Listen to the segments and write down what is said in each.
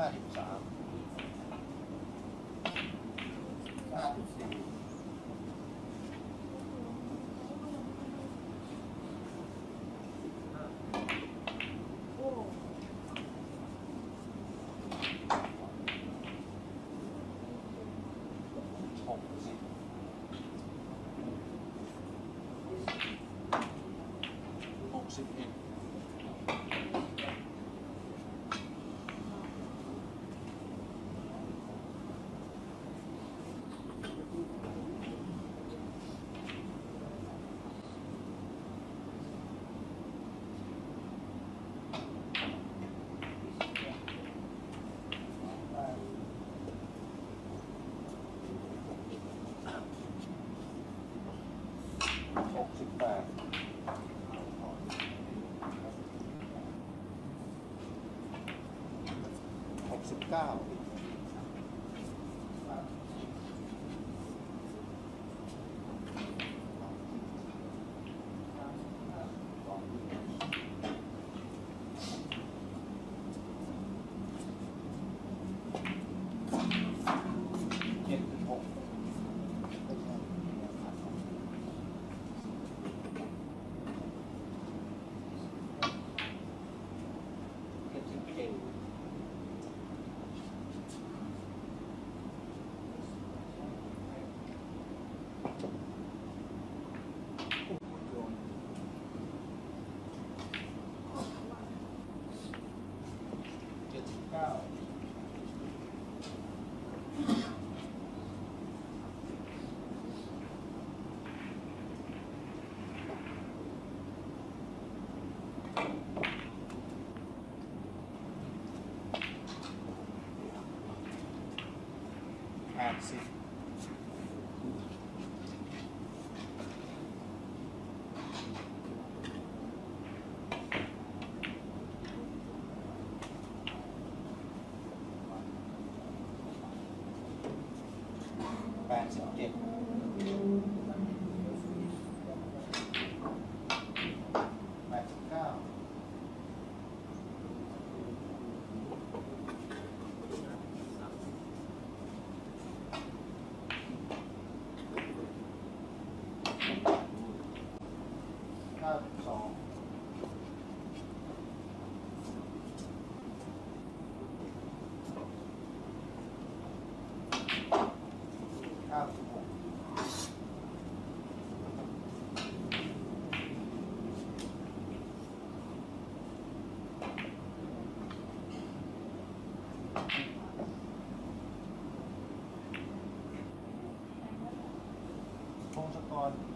哎 หกสิบเก้าเจ็ดสิบหก เจ็ดสิบเจ็ด เจ็ดสิบเก้า แปดสิบแปดสิบเจ็ดแปดสิบเก้าเก้าสิบสองเก้าสิบหก พ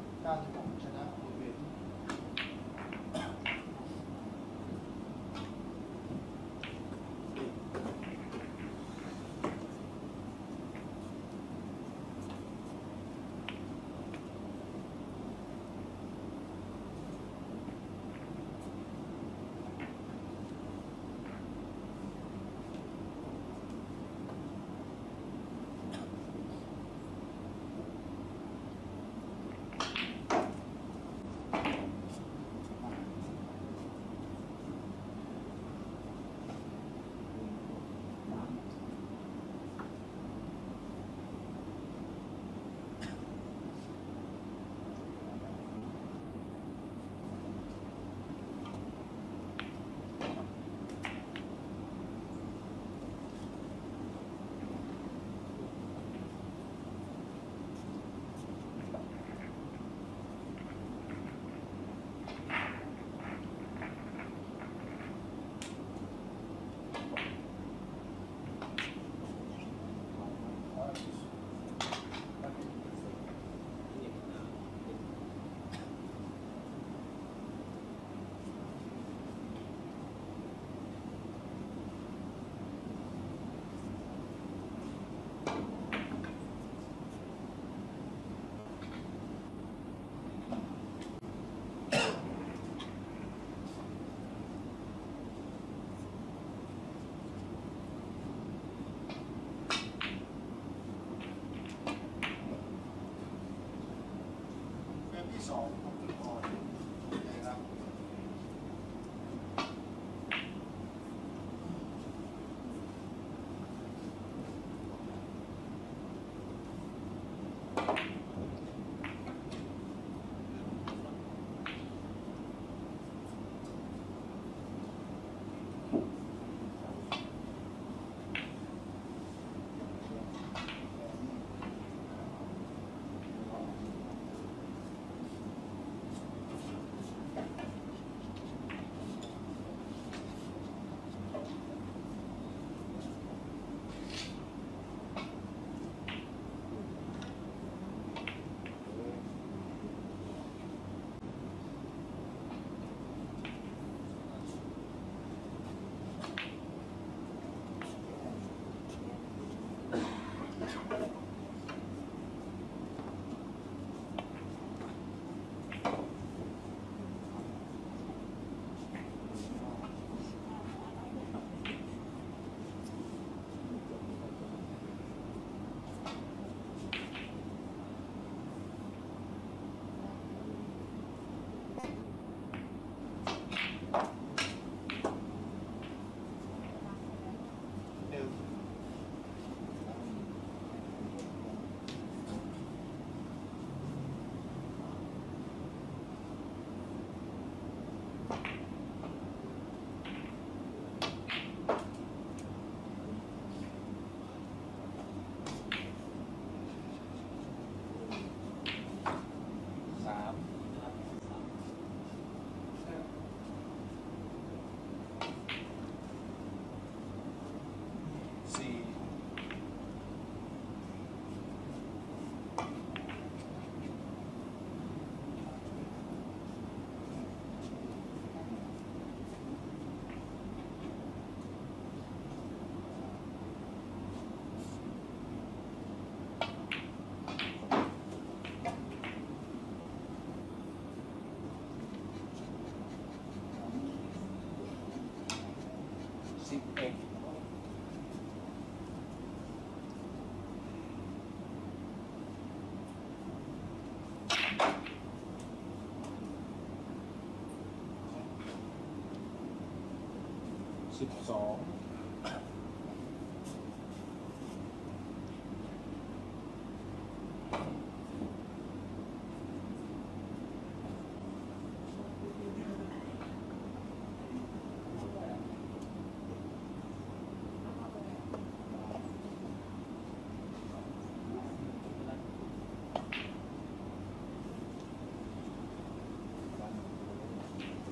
是不着。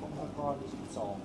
我们再。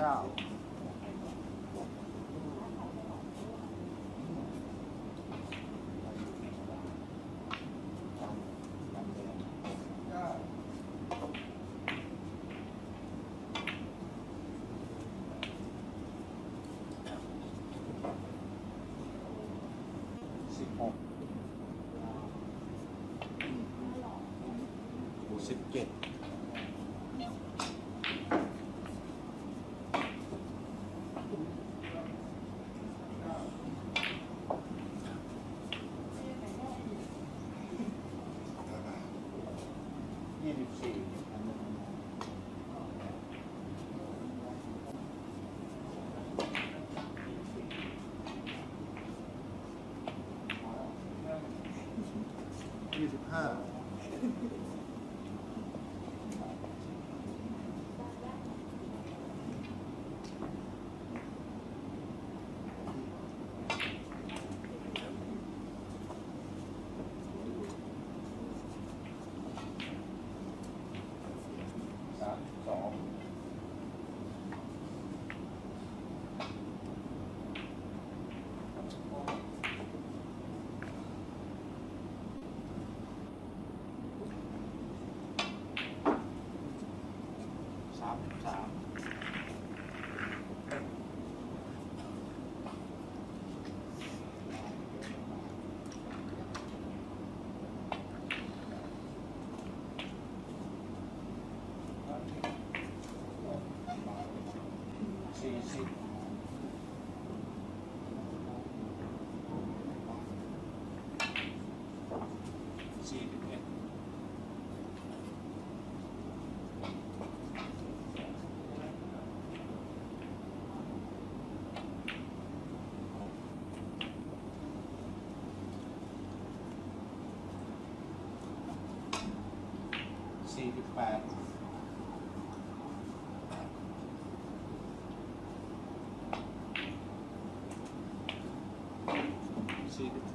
cow. have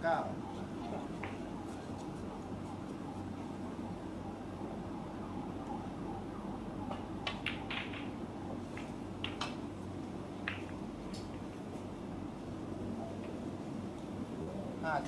cavo. Ah,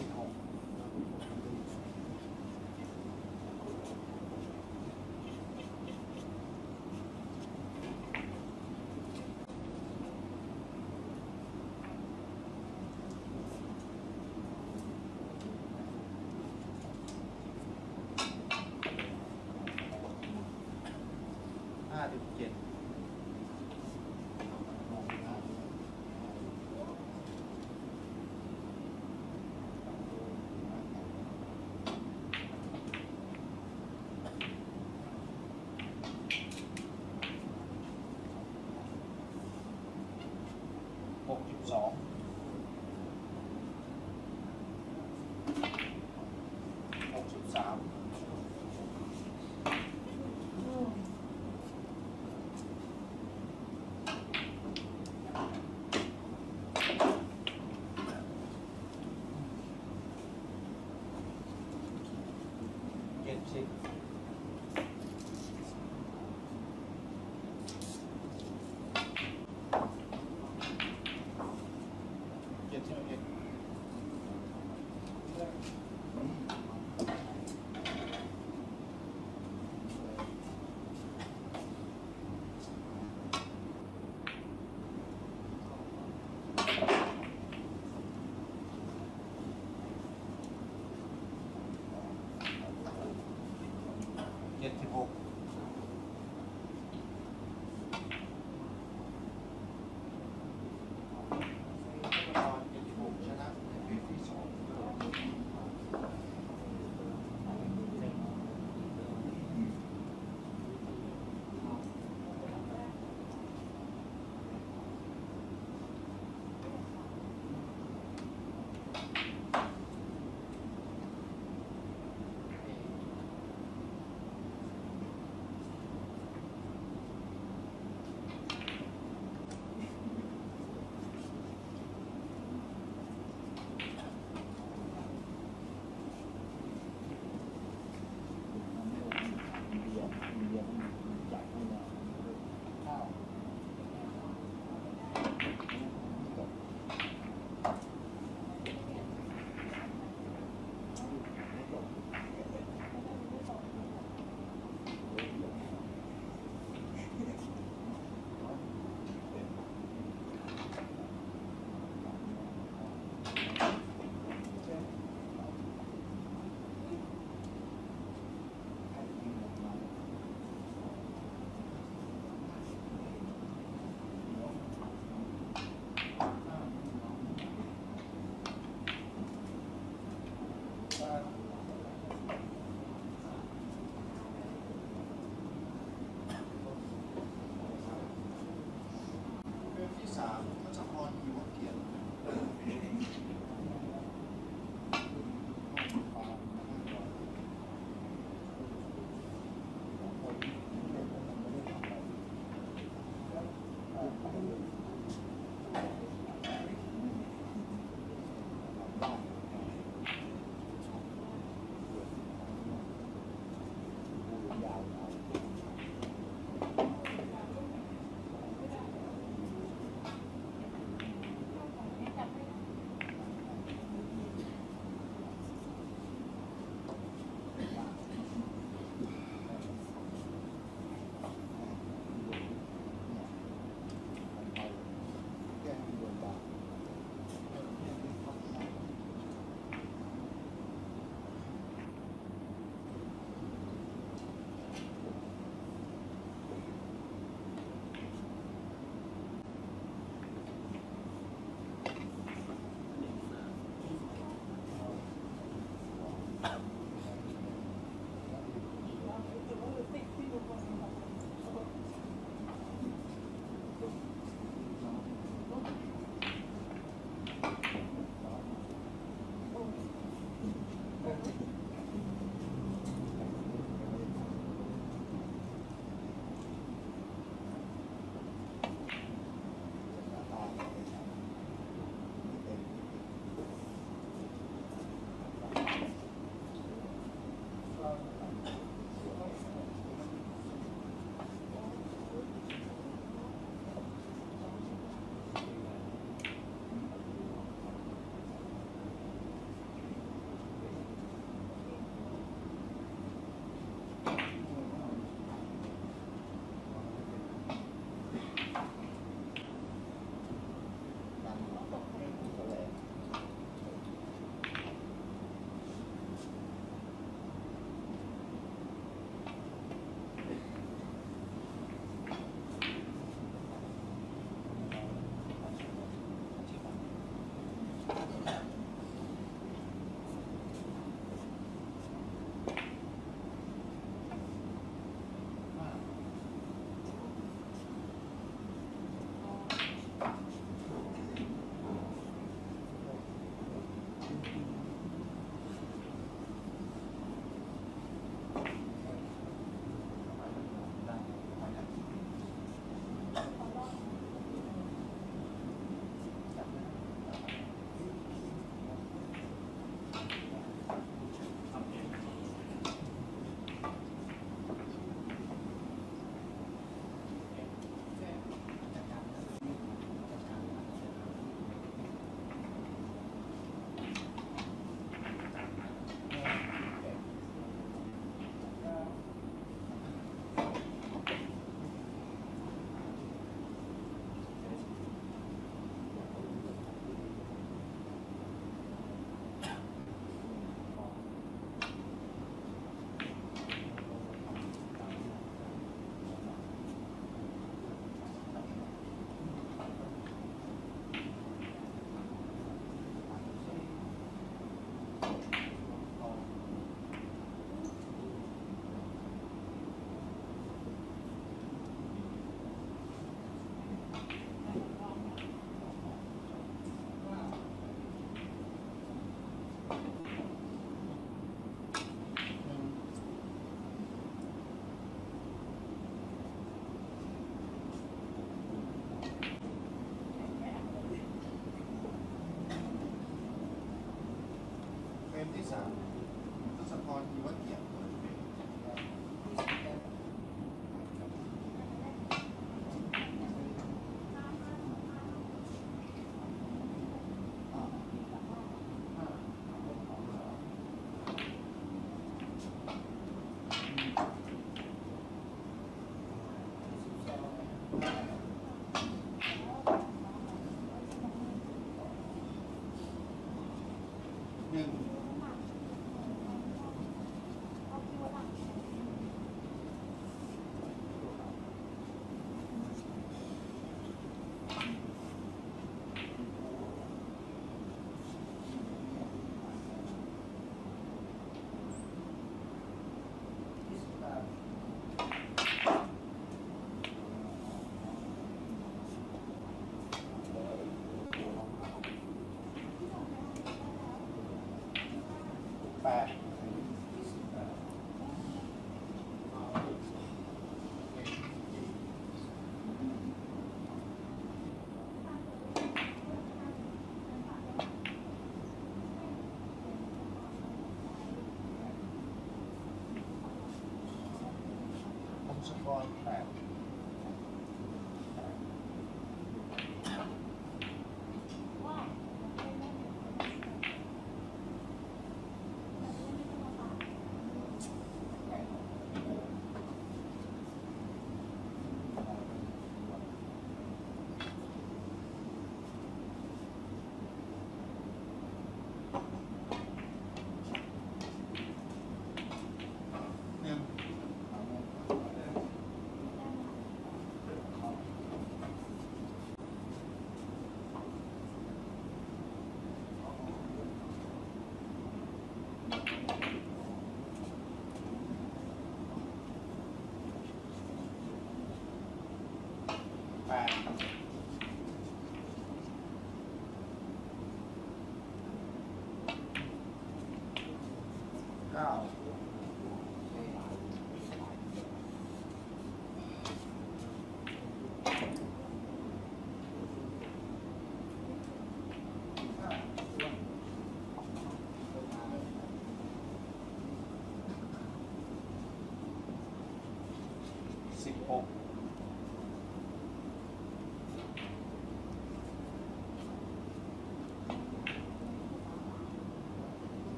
Wow.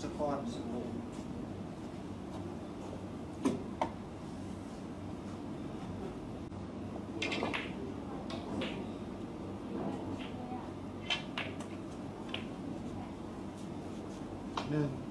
to find pipes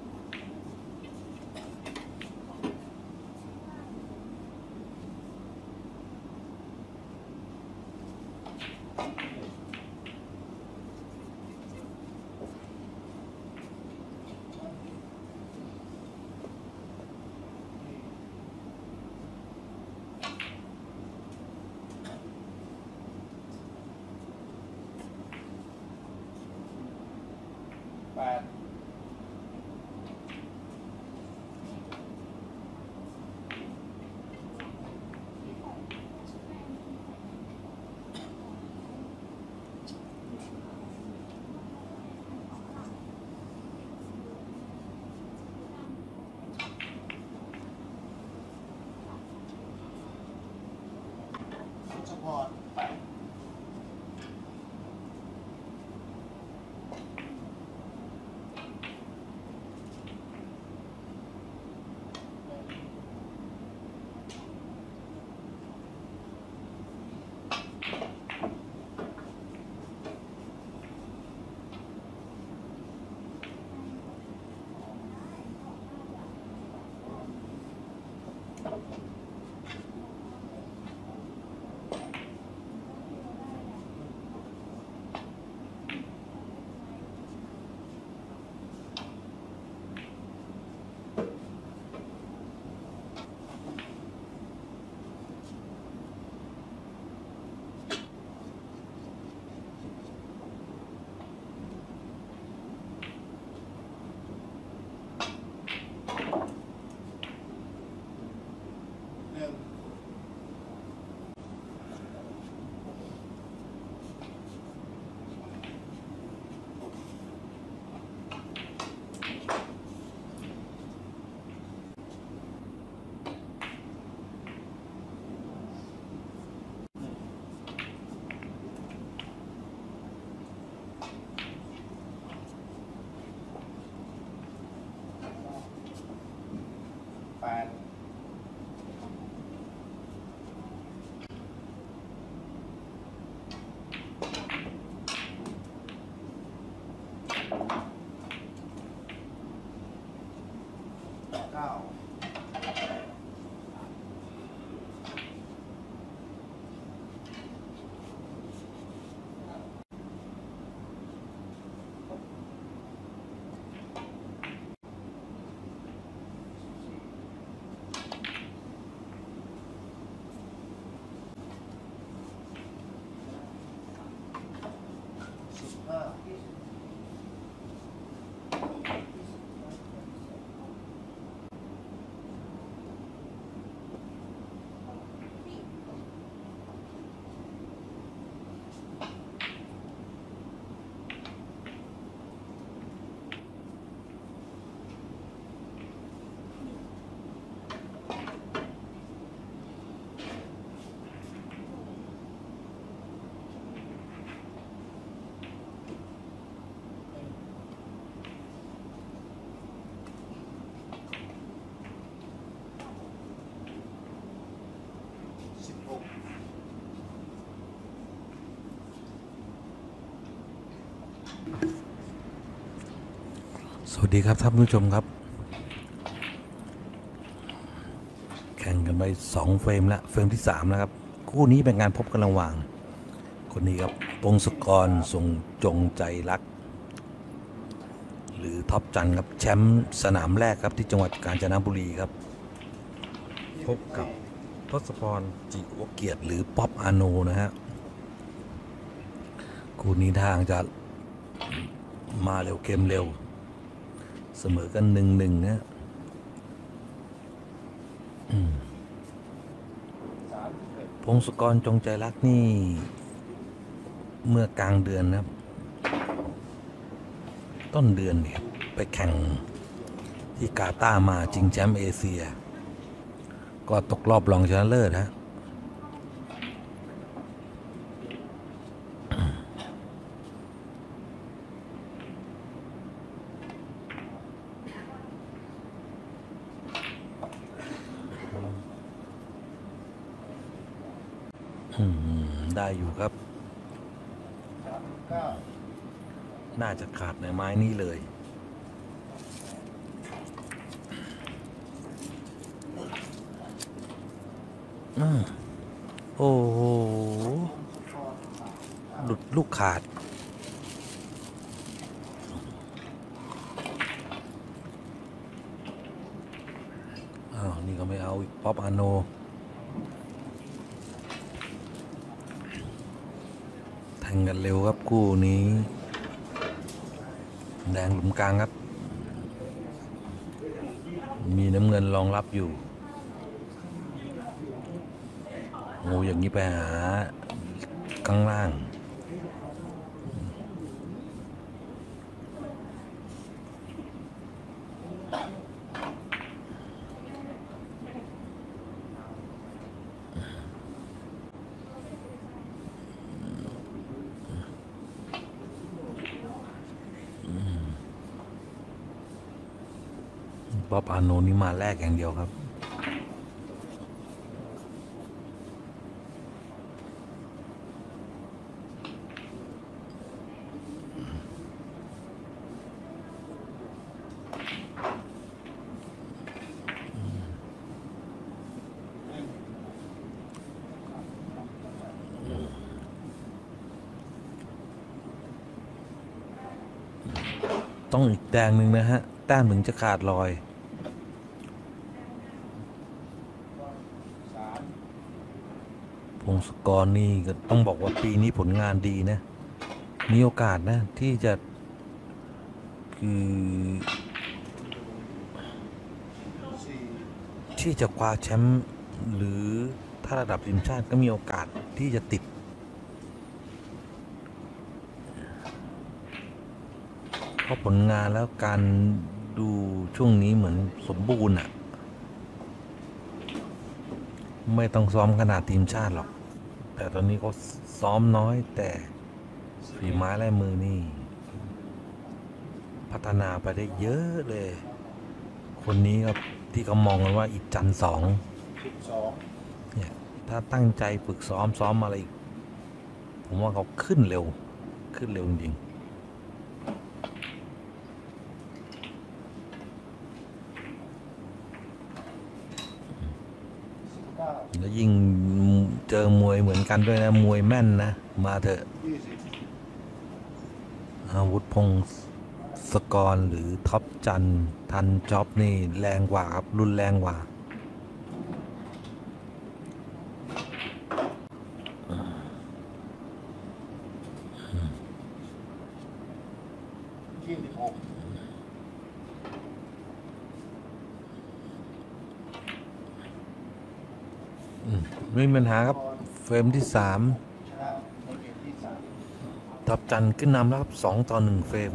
แปด สวัสดีครับท่านผู้ชมครับ แข่งกันไปสองเฟรมแล้วเฟรมที่สามแล้วครับ คู่นี้เป็นงานพบกันระหว่าง คนนี้ครับพงศกรทรงจงใจรักษ์ หรือท็อปจันครับแชมป์สนามแรกครับที่จังหวัดกาญจนบุรีครับ พบกับทศพรจิวะเกียรติหรือป๊อปอาโนนะฮะคู่นี้ทางจะมาเร็วเกมเร็ว เสมอกันหนึ่งหนึ่งนะอืมสามสิบเอ็ดพงศกรจงใจรักนี่ เมื่อกลางเดือนนะครับ ต้นเดือนเนี่ยไปแข่งที่กาตามา ชิงแชมป์เอเชีย ก็ตกรอบรองชนะเลิศฮะ ได้อยู่ครับ น่าจะขาดในไม้นี้เลยอโอ้โหหลุดลูกขาดอ้าวนี่ก็ไม่เอาอีกป๊อปอาโน แทง กันเร็วครับคู่นี้ แดงหลุมกลางครับ มีน้ำเงินรองรับอยู่งูอย่างนี้ไปหาข้างล่าง ป๊อปอาโนนี่มาแรกอย่างเดียวครับต้องอีกแดงหนึ่งนะฮะ แต้มถึงจะขาดลอย สาม พงศกรนี่ก็ต้องบอกว่าปีนี้ผลงานดีนะ มีโอกาสนะ ที่จะคือที่จะคว้าแชมป์หรือถ้าระดับทีมชาติก็มีโอกาสที่จะติด เพราะผลงานแล้วการดูช่วงนี้เหมือนสมบูรณ์อะไม่ต้องซ้อมขนาดทีมชาติหรอก แต่ตอนนี้ก็ซ้อมน้อยแต่ฝีไม้ลายมือนี่ พัฒนาไปได้เยอะเลย คนนี้ครับที่เขามองกันว่าอีจันสองสิบสองเนี่ยถ้าตั้งใจฝึกซ้อมซ้อมอะไรอีก ผมว่าเขาขึ้นเร็ว ขึ้นเร็วจริงแล้วยิ่ง เจอมวยเหมือนกันด้วยนะ มวยแม่นนะ มาเถอะอาวุธพงศกรหรือท็อปจันทันจ็อบนี่แรงกว่าครับ รุนแรงกว่า ยี่สิบหก อืมไม่มีปัญหาครับ เฟรมที่สามทับจันทร์ขึ้นนำแล้วครับสองต่อหนึ่งเฟรม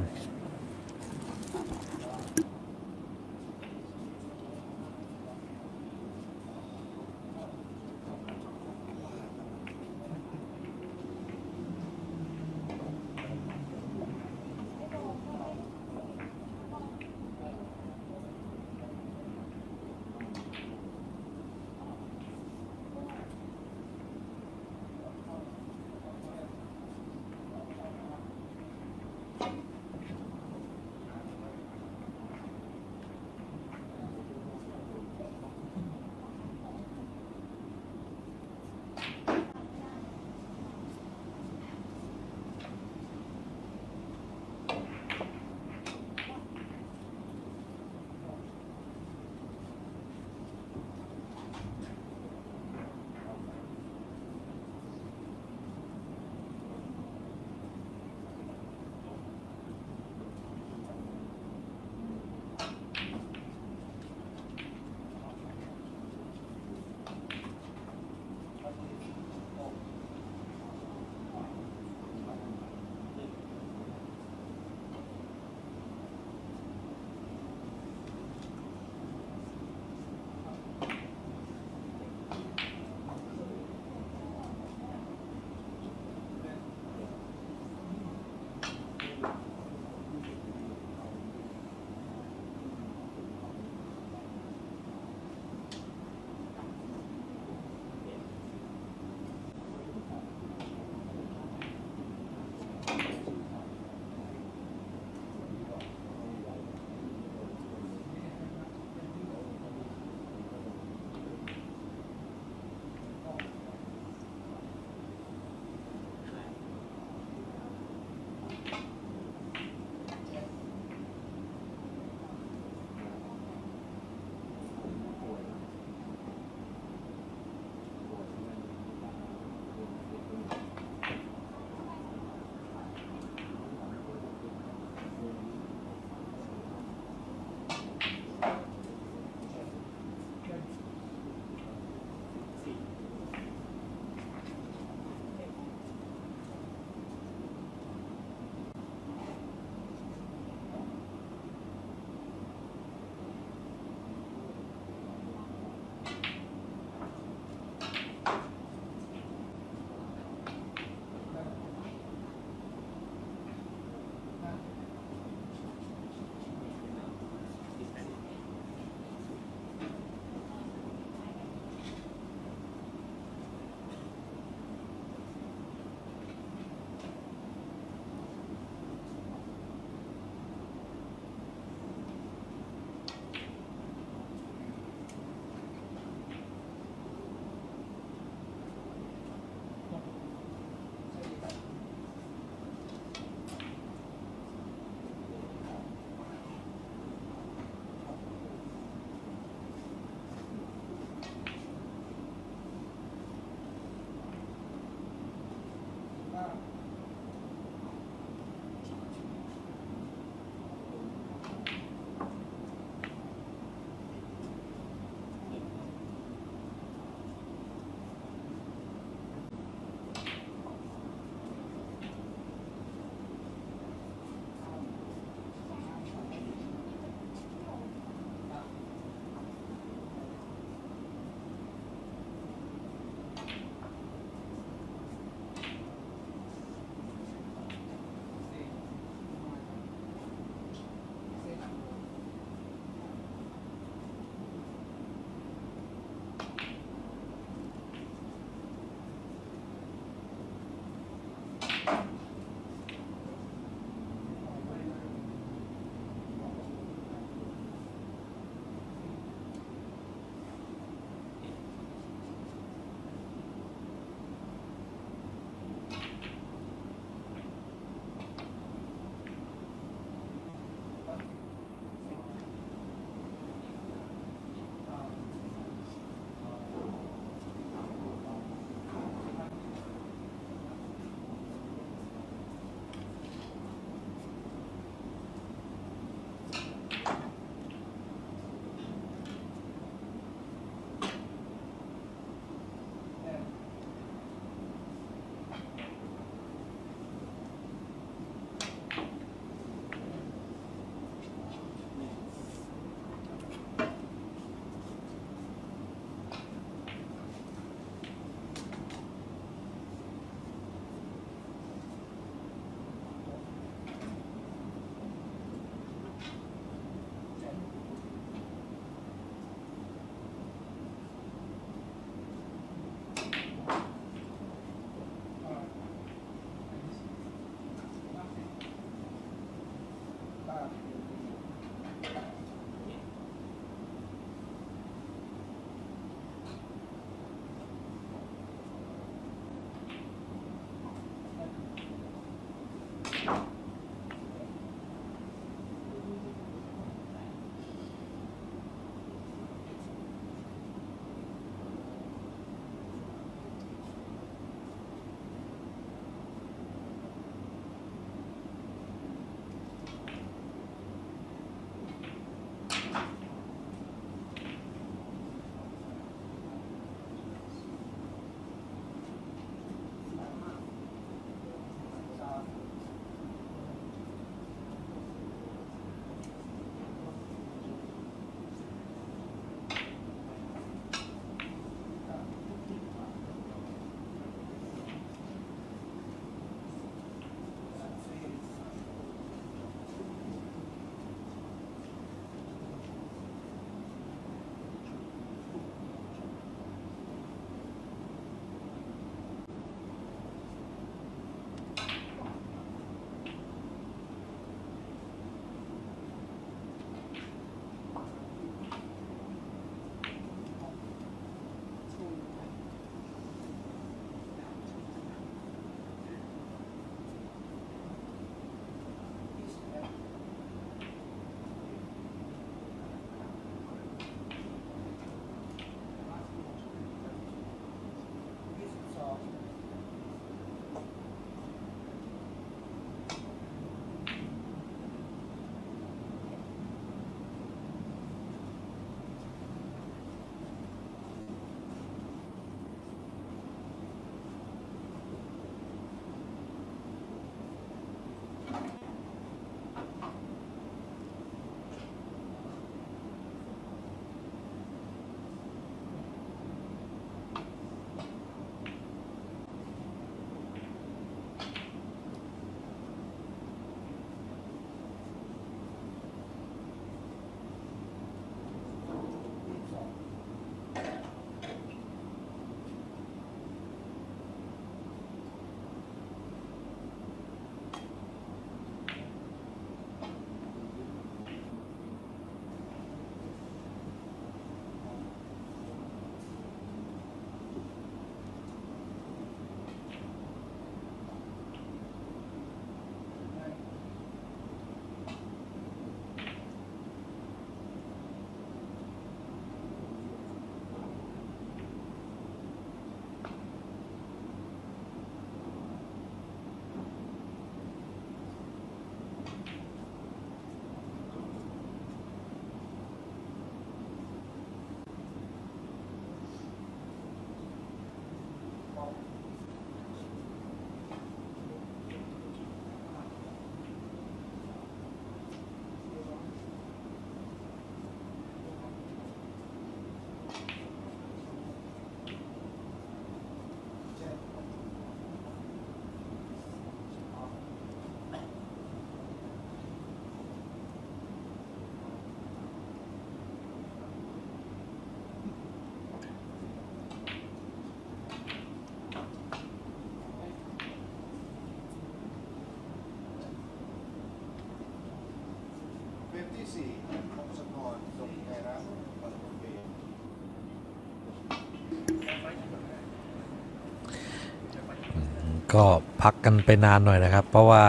ก็พักกันไปนานหน่อยนะครับ เพราะว่า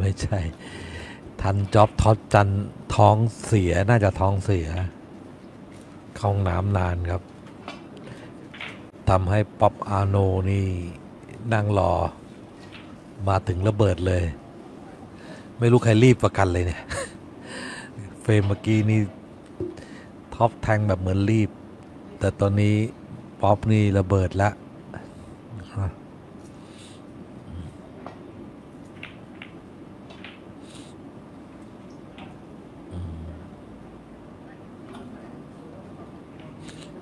ไม่ใช่ ทันจ็อบท็อปจันท้องเสียน่าจะท้องเสียเข้าห้องน้ำนานครับทำให้ป๊อปอาโนนี่นั่งรอ มาถึงระเบิดเลย ไม่รู้ใครรีบประกันเลยเนี่ย เฟรมเมื่อกี้นี่ท็อปแทงแบบเหมือนรีบ แต่ตอนนี้ป๊อปนี่ระเบิดละฮะอื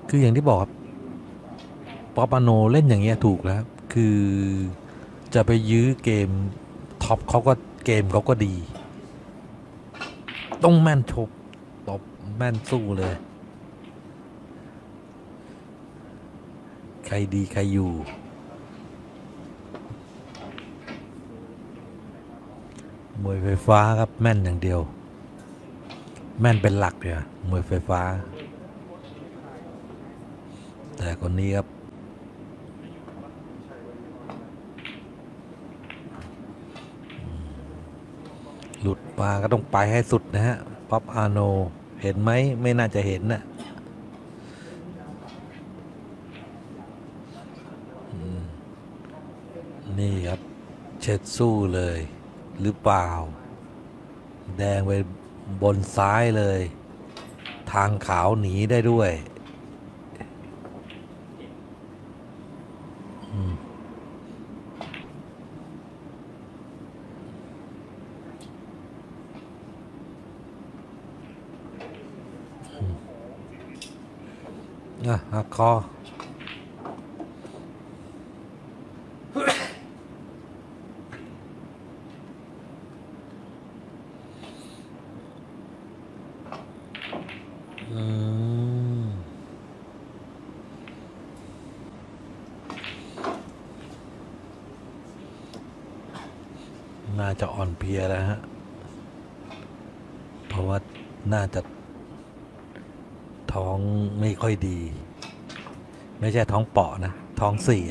ม คืออย่างที่บอกครับป๊อปอาโนเล่นอย่างเงี้ยถูกแล้วครับคือจะไปยื้อเกมท็อปเขาก็เกมเขาก็ดี ต้องแม่นชบตบแม่นสู้เลย ใครดีใครอยู่มวยไฟฟ้าครับแม่นอย่างเดียว แม่นเป็นหลักเนี่ยมวยไฟฟ้า แต่คนนี้ครับหลุดมาก็ต้องไปให้สุดนะฮะ ป๊อปอาโน เห็นไหม ไม่น่าจะเห็นนะ่ะนี่ครับ เช็ดสู้เลย หรือเปล่า แดงไปบนซ้ายเลย ทางขาวหนีได้ด้วย อะหักคออืมน่าจะอ่อนเพลียแล้วฮะ เพราะว่าน่าจะ ท้องไม่ค่อยดี ไม่ใช่ท้องเปาะนะ ท้องเสีย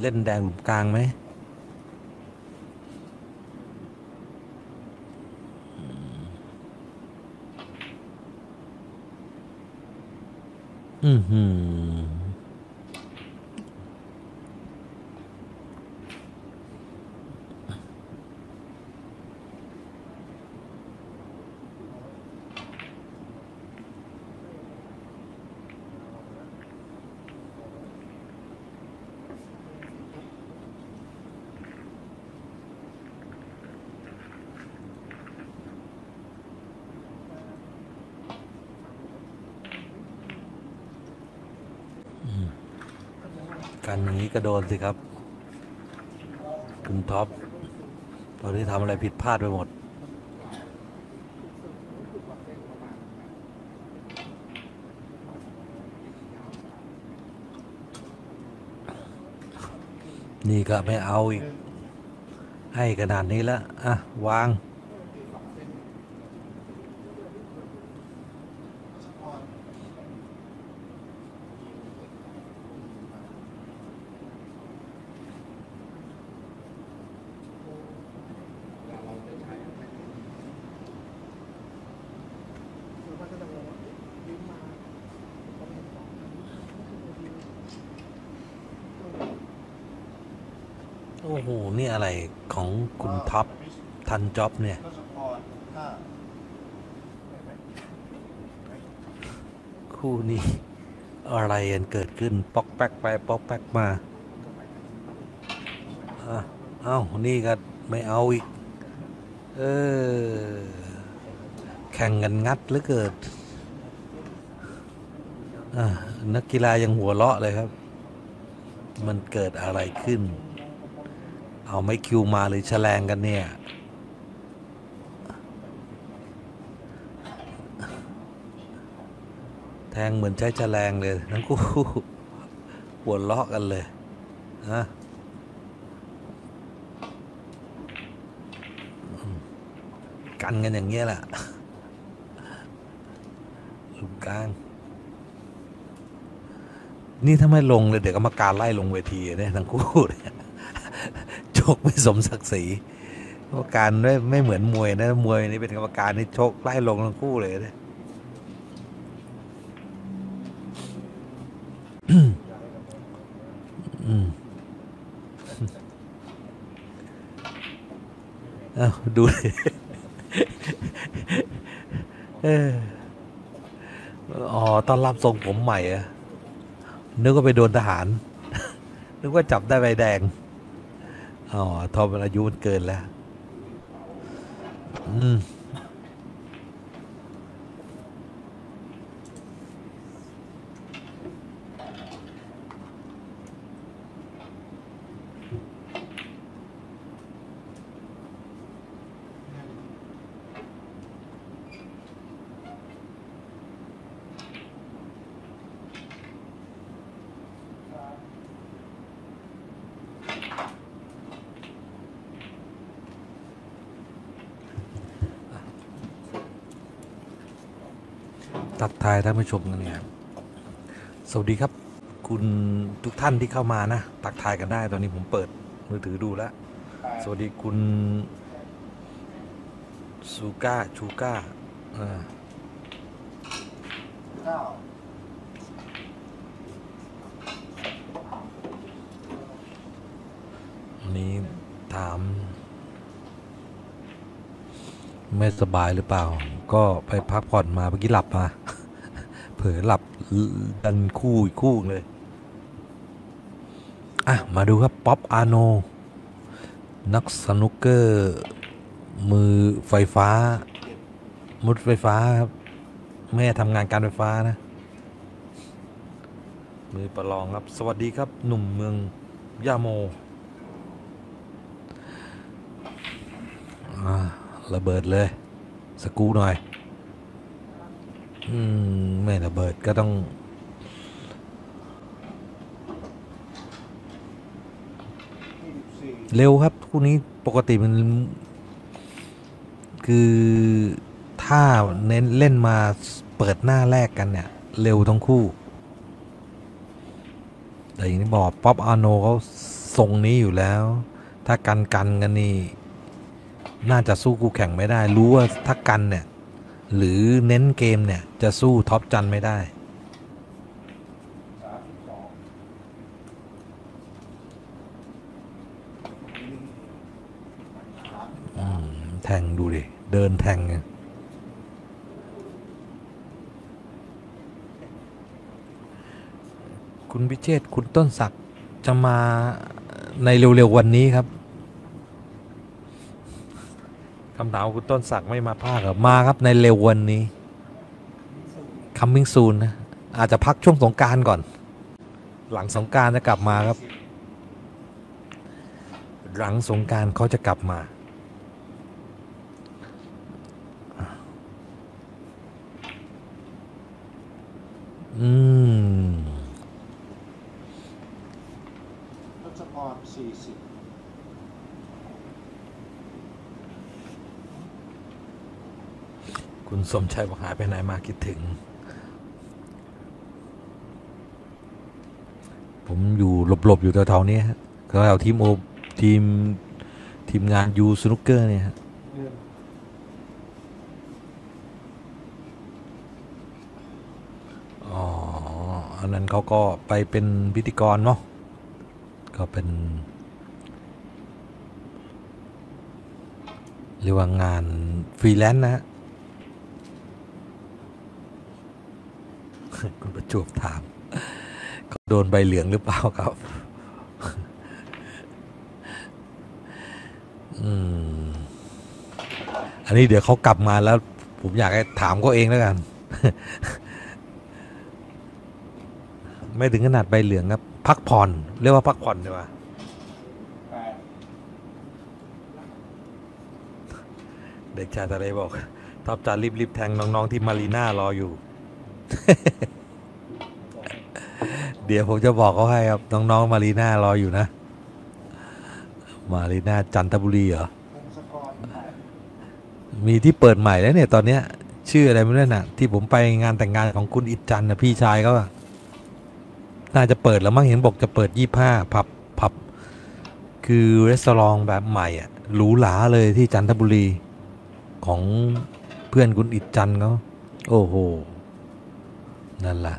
เล่นแดงหลุมกลางไหมอืมอือหือ กั นี้ก็โดนสิครับ คุณท็อป ตอนนี้ทำอะไรผิดพลาดไปหมด นี่ก็ไม่เอาอีก ให้ขนาดนี้แล้ว อะ วาง โอ้โห นี่อะไรของคุณท็อป ทัน จ็อบเนี่ยคู่นี้ อะไรกันเกิดขึ้น ป๊อกแป๊กไป ป๊อกแป๊กมาอเอ้า นี่ก็ไม่เอาอีก เออ แข่งกันงัดหรือเกิดนักกีฬายังหัวเราะเลยครับ มันเกิดอะไรขึ้น เอาไม่คิวมาหรือแฉลงกันเนี่ย แท งเหมือนใช้แฉลงเลย ทั้งคู่หัวเราะกันเลยนะกันกันอย่างเงี้ยแหละลูกกลาง นี่ถ้าไม่ลงเลยเดี๋ยวกรรมการไล่ลงเวทีเนี่ยทั้งคู่เนี่ยโชคไม่สมศักดิ์ศรีกรรมการไม่ไม่เหมือนมวยนะมวยนี่เป็นกรรมการนี่โชคไล่ลงทั้งคู่เลยเนี่ย อืม เอ้า ดูเอออ๋อตอนรับทรงผมใหม่อะนึกว่าไปโดนทหาร นึกว่าจับได้ใบแดง อ๋อ ทอมอายุมันเกินแล้ว อืมายท่านผู้ชมกันเนี่ยครับสวัสดีครับ คุณทุกท่านที่เข้ามานะตักทายกันได้ตอนนี้ผมเปิดมือถือดูแล้ว สวัสดีคุณซูก้าชูก้าอ่าวันนี้ถาม ไม่สบายหรือเปล่า ก็ไปพักผ่อนมาเมื่อกี้หลับมา เผลอหลับดันคู่อีกคู่เลย อะ มาดูครับ ป๊อปอาโน นักสนุกเกอร์ มือไฟฟ้า มุดไฟฟ้าครับ แม่ทำงานการไฟฟ้านะ มือประลองครับ สวัสดีครับ หนุ่มเมืองยาโมระเบิดเลย สกูหน่อย อืมไม่ระเบิดก็ต้อง เร็วครับคู่นี้ปกติมัน คือถ้าเน้นเล่นมาเปิดหน้าแรกกันเนี่ย เร็วทั้งคู่ แต่อย่างที่บอกป๊อปอาโนเขาทรงนี้อยู่แล้ว ถ้ากันกันกันนี่ น่าจะสู้คู่แข่งไม่ได้ รู้ว่าถ้ากันเนี่ย หรือเน้นเกมเนี่ย จะสู้ท็อปจันไม่ได้ แทงดูดิ เดินแทงไงคุณพิเชษคุณต้นศักดิ์จะมาในเร็ว ๆ วันนี้ครับ คำถามคุณต้นศักดิ์ไม่มาภาคหรอมาครับในเร็ววันนี้ coming soon นะอาจจะพักช่วงสงการก่อน หลังสงการจะกลับมาครับ หลังสงการเขาจะกลับมาอืม ทศพรสี่สิบ คุณสมชัยบอกหายไปไหนมาคิดถึง ผมอยู่หลบ ๆ อยู่แถวๆนี้ฮะแถวทีมโอทีม ทีมงานยูสนุกเกอร์เนี่ยฮะอ๋อ อันนั้นเขาก็ไปเป็นพิธีกรเนาะก็เป็นเรียกว่างานฟรีแลนซ์นะฮะ คุณประจวบถามเขาโดนใบเหลืองหรือเปล่าครับ อืม อันนี้เดี๋ยวเขากลับมาแล้ว ผมอยากให้ถามเขาเองแล้วกัน ไม่ถึงขนาดใบเหลืองครับ พักผ่อน เรียกว่าพักผ่อนดีกว่ปดเด็กชายทะเลบอกท็อปจารีบๆแทงน้อง ๆ ที่มารีน่ารออยู่ เดี๋ยวผมจะบอกเขาให้ครับ น้อง ๆ มารีน่ารออยู่นะ มารีน่าจันทบุรีเหรอ มีที่เปิดใหม่แล้วเนี่ย ตอนเนี้ย ชื่ออะไรไม่รู้น่ะ ที่ผมไปงานแต่งงานของคุณอิจจันนะพี่ชายเขาอะน่าจะเปิดแล้วมั้งเห็นบอกจะเปิดยี่ห้าผับผับ คือรีสอร์ทแบบใหม่อะหรูหราเลยที่จันทบุรีของเพื่อนคุณอิจจันเขาโอ้โห นั่นแหละ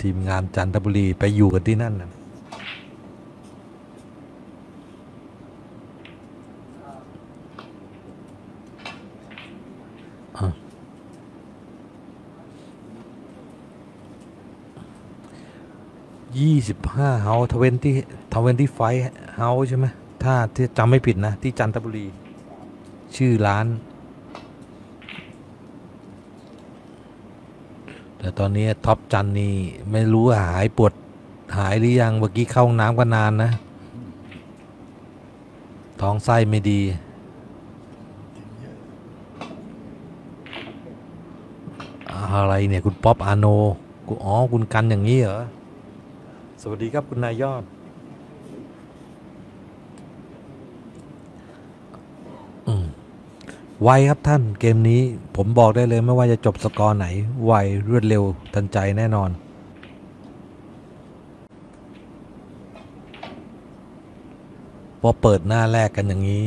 ทีมงานจันทบุรีไปอยู่กันที่นั่นนะยี่สิบห้าเฮาทเวนที่ทเวนที่ไฟเฮาใช่ไหมถ้าจำไม่ผิดนะ ที่จันทบุรี ชื่อร้าน แต่ตอนนี้ท็อปจันนี่ไม่รู้หายปวดหายหรือยังเมื่อกี้เข้าน้ำก็นานนะ ท้องไส้ไม่ดี อะไรเนี่ย คุณป๊อปอาโนกูอ๋อ คุณกันอย่างนี้เหรอ สวัสดีครับคุณนายยอด อืม ไวครับท่านเกมนี้ผมบอกได้เลยไม่ว่าจะจบสกอร์ไหน ไวรวดเร็วทันใจแน่นอน พอเปิดหน้าแรกกันอย่างนี้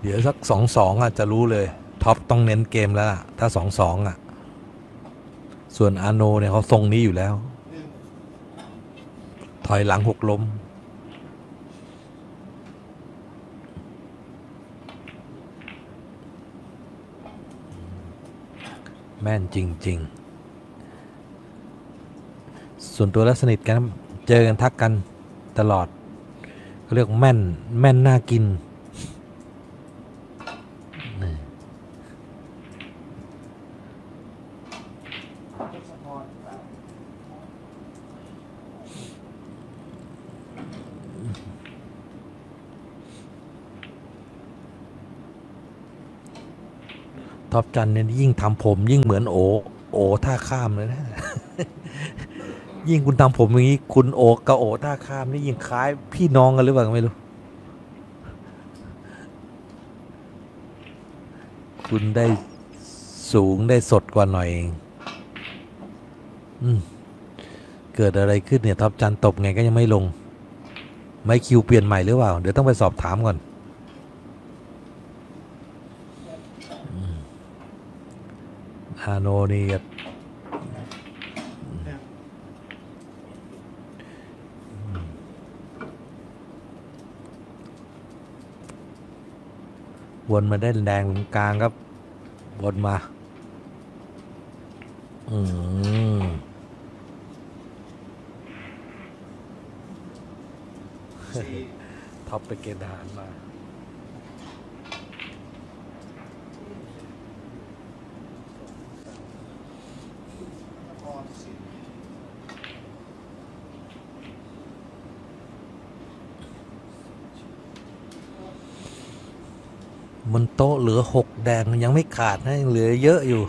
เดี๋ยวสักสองสองอะจะรู้เลย ท็อปต้องเน้นเกมแล้วล่ะ ถ้าสองสองอะ ส่วนอาโนเนี่ยเขาทรงนี้อยู่แล้ว ถอยหลังหกล้ม แม่นจริง ๆ ส่วนตัวแล้วสนิทกัน เจอกันทักกันตลอดเขาเรียกแม่น แม่นน่ากิน ทศพรแปด ท็อปจันเนี่ยยิ่งทำผม ยิ่งเหมือนโอ โอท่าข้ามเลยนะ ยิ่งคุณทำผมอย่างนี้ คุณโอกับโอท่าข้ามนี่ยิ่งคล้ายพี่น้องกันหรือเปล่าไม่รู้ คุณได้สูงได้สดกว่าหน่อยเองอืมเกิดอะไรขึ้นเนี่ยท็อปจันตบไงก็ยังไม่ลง ไม่คิวเปลี่ยนใหม่หรือเปล่า เดี๋ยวต้องไปสอบถามก่อน ฮาโนนี่ก็วนมาได้แดงตรงกลางครับ วนมา อืมสี่ท็อปไปเกณฑ์ทหารมา บนโต๊ะเหลือหกแดงยังไม่ขาดนะยังเหลือเยอะอยู่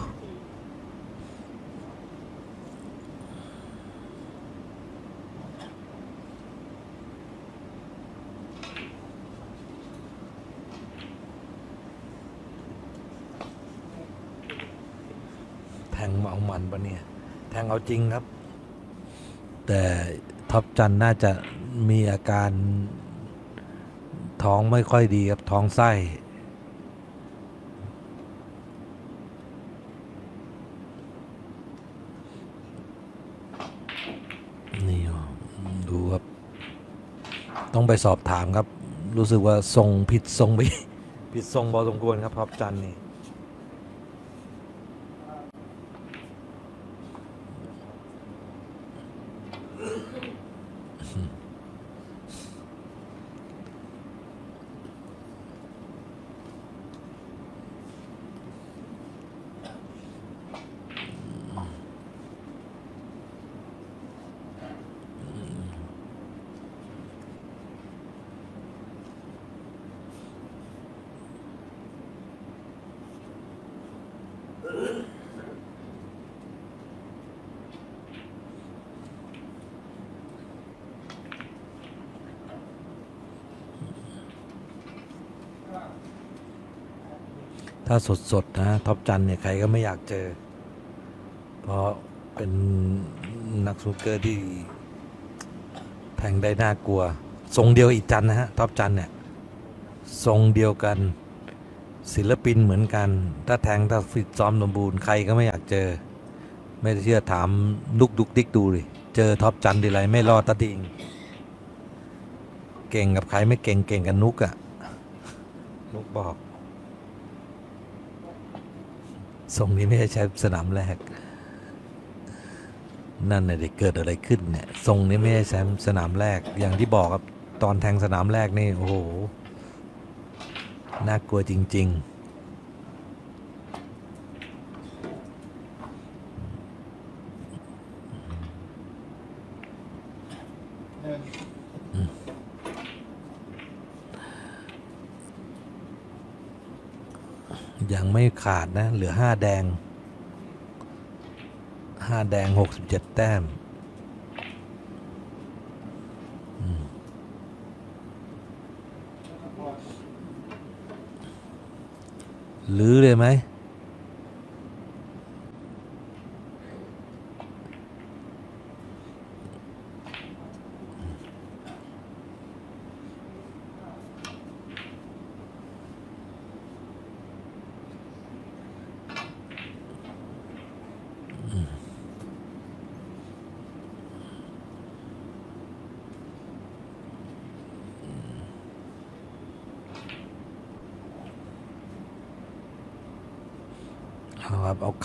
แทงเอามันปะเนี่ย แทงเอาจริงครับ แต่ท็อปจันน่าจะมีอาการท้องไม่ค่อยดีครับ ท้องไส้ นี่อ๋อดูครับ ต้องไปสอบถามครับ รู้สึกว่าทรงผิดทรงไปผิดทรงพอสมควรครับพรอบจันนี่ สดๆนะท็อปจันเนี่ยใครก็ไม่อยากเจอ เพราะเป็นนักสนุกเกอร์ที่แทงได้น่ากลัว ทรงเดียวอีกจันนะฮะท็อปจันเนี่ยทรงเดียวกันศิลปินเหมือนกัน ถ้าแทงถ้าฟิตซ้อมสมบูรณ์ใครก็ไม่อยากเจอ ไม่เชื่อถามลุกดุกดิกดูเลยเจอท็อปจันทีไรไม่รอดตะดิงเก่งกับใครไม่เก่งเก่งกับนุกอะนุกบอก ทรงนี้ไม่ใช่ใช้สนามแรก นั่นเลยเกิดอะไรขึ้นเนี่ยทรงนี้ไม่ใช่แชมป์สนามแรก อย่างที่บอกครับตอนแทงสนามแรกนี่โอ้โหน่ากลัวจริง ๆนึ่ง ๆ ยังไม่ ขาดนะ เหลือห้าแดงห้าแดงหกสิบเจ็ดแต้มหรือเลยไหม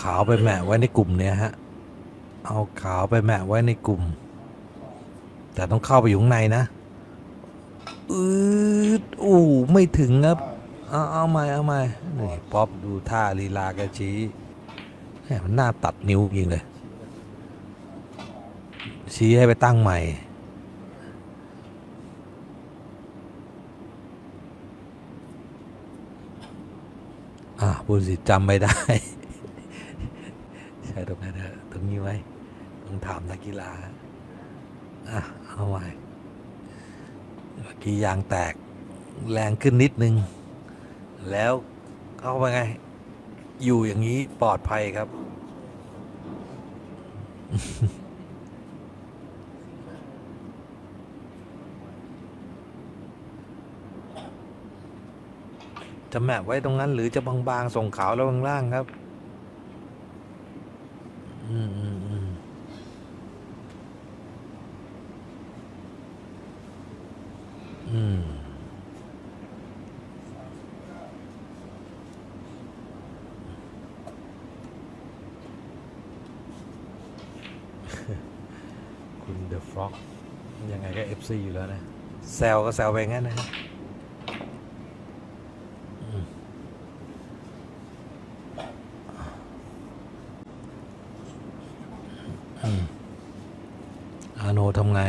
ขาวไปแหมะไว้ในกลุ่มเนี่ยฮะ เอาขาวไปแหมะไว้ในกลุ่ม แต่ต้องเข้าไปอยู่ข้างในนะอืดอู้ไม่ถึงครับ เอาเอาใหม่เอาใหม่นี่ป๊อปดูท่าลีลาแกชี้แหมมันน่าตัดนิ้วจริงเลย ชี้ให้ไปตั้งใหม่อะบุญสิจำไม่ได้ ใช่ตรงนั้นเถ ไว้ต้องถามนักกีฬาอะเอาใหม่เมื่อกี้ยางแตกแรงขึ้นนิดนึง แล้วเข้าไปไง อยู่อย่างนี้ปลอดภัยครับ จะแมะไว้ตรงนั้นหรือจะบางๆ ส่งขาวแล้วข้างล่างครับ อืมอืมอืมอืม คุณเดอะฟล็อกยังไงก็ FC อยู่แล้วนะแซวก็แซวไปงั้นนะฮะอาโนทำไง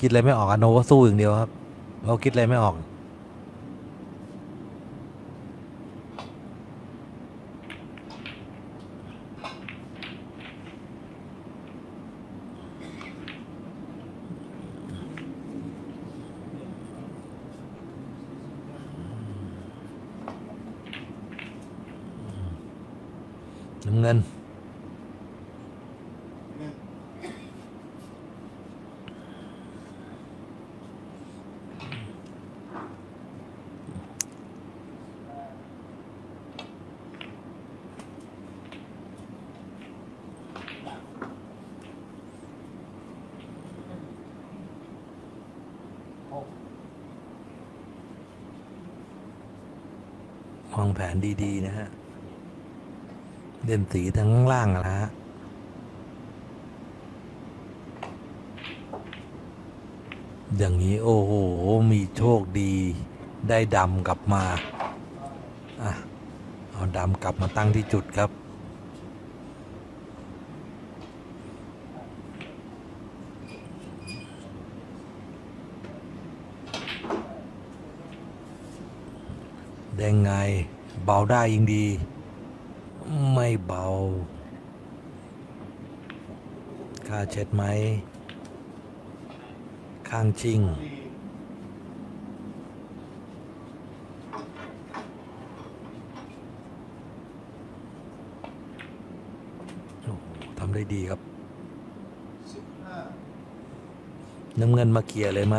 คิดอะไรไม่ออกอาโนก็สู้อย่างเดียวครับเราคิดอะไรไม่ออก วางแผนดี ๆ นะฮะ เด่นสีทั้งล่างอะนะฮะอย่างนี้โอ้โห มีโชคดีได้ดำกลับมา อะ เอาดำกลับมาตั้งที่จุดครับ ได้ไง เบาได้ยิ่งดี ไม่เบาค่าเช็ดไหม ข้างชิงทำได้ดีครับ น้ำเงินมาเกี่ยเลยไหม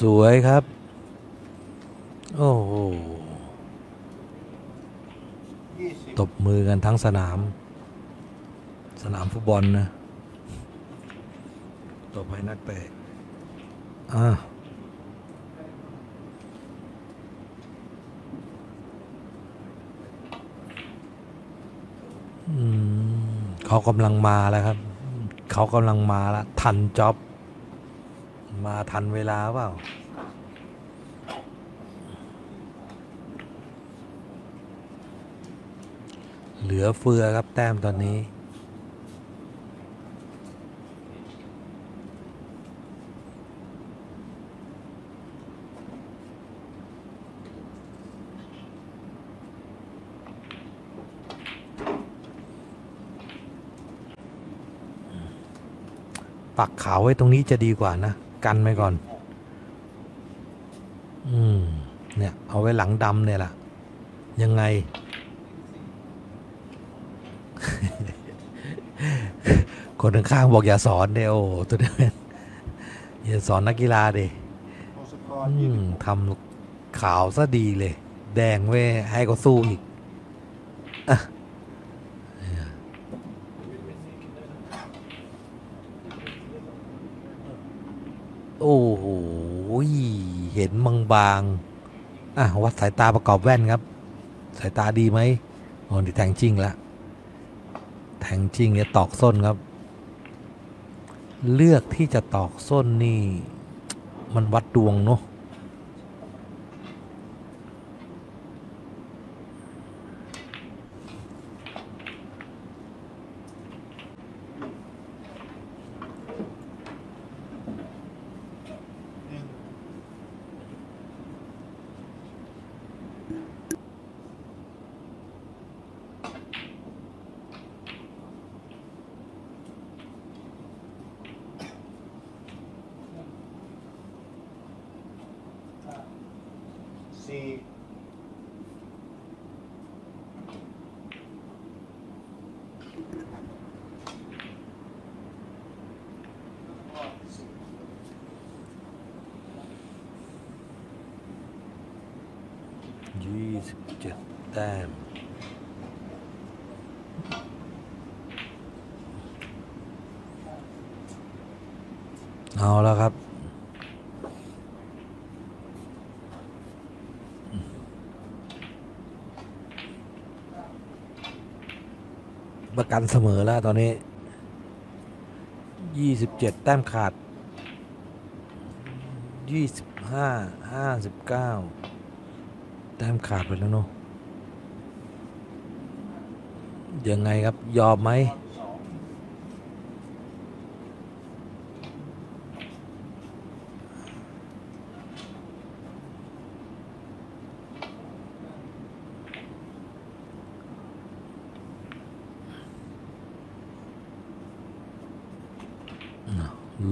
สวยครับ โอ้โหตบมือกันทั้งสนาม สนามฟุตบอลนะต่อไปนักเตะอ่าเขากำลังมาแล้วครับ เขากำลังมาแล้วทันจ็อบ มาทันเวลาเปล่าเหลือเฟือครับแต้มตอนนี้ ปักขาวไว้ตรงนี้จะดีกว่านะ กันไว้ก่อน อืม เนี่ย เอาไว้หลังดำเนี่ยแหละยังไง คนข้างๆบอกอย่าสอนเดียวตัวเดียวอย่าสอนนักกีฬาดิอืมทำขาวซะดีเลย แดงเว้ให้เขาสู้อีกอะโอ้โหเห็น บางอะวัดสายตาประกอบแว่นครับ สายตาดีไหมโอ้นี่แทงจริงแล้วแทงจริงเนี่ยตอกส้นครับ เลือกที่จะตอกส้นนี่ มันวัดดวงเนาะ หนึ่ง สี่สิบ ยี่สิบเจ็ดแต้ม เอาแล้วครับ ประกั นเสมอแล้วตอนนี้ยี่สิบเจ็ดแต้มขาดยี่สิบห้าห้าสิบเก้าแต้มขาดไปแล้วเนาะยังไงครับยอมไหม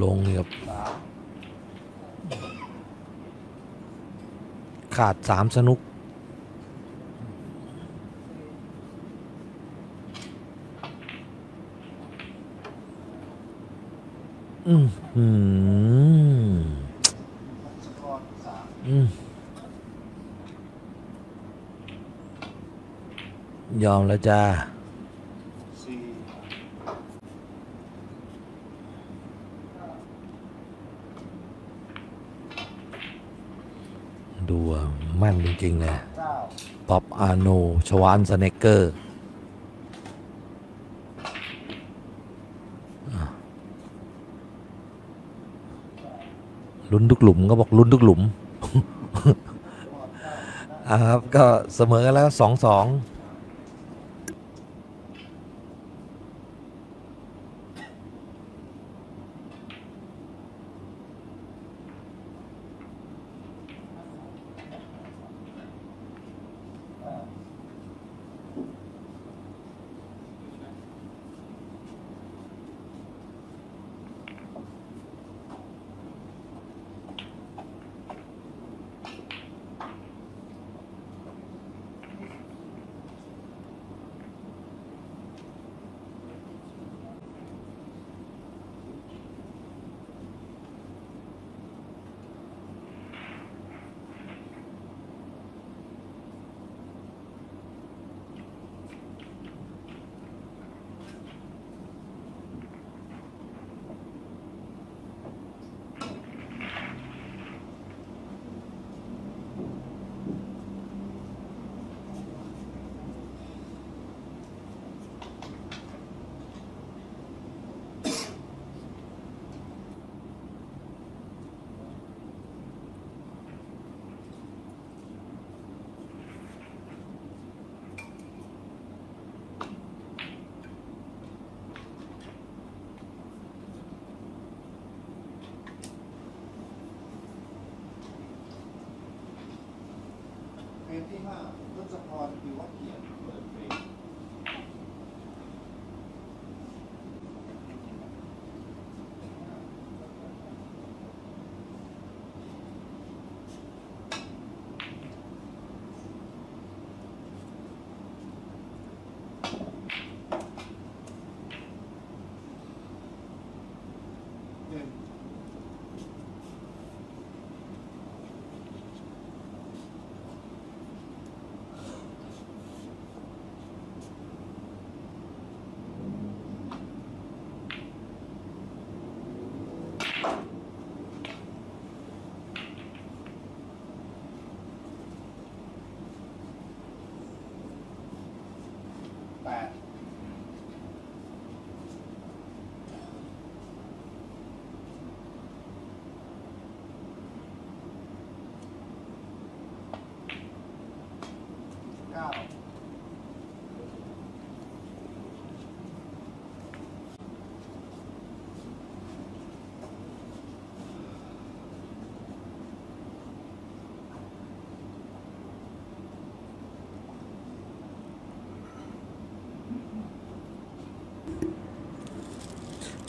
ลงเนี่ครับขาดสามสนุก อืมอืมพงศกรสามอืมยอมแล้วจ้า สี่ ดูอะแม่น จริงๆเลยป๊อปอาโนชวานสเนกเกอร์ลุ้นทุกหลุมก็บอกลุ้นทุกหลุมครับก็เสมอกันแล้วสองสอง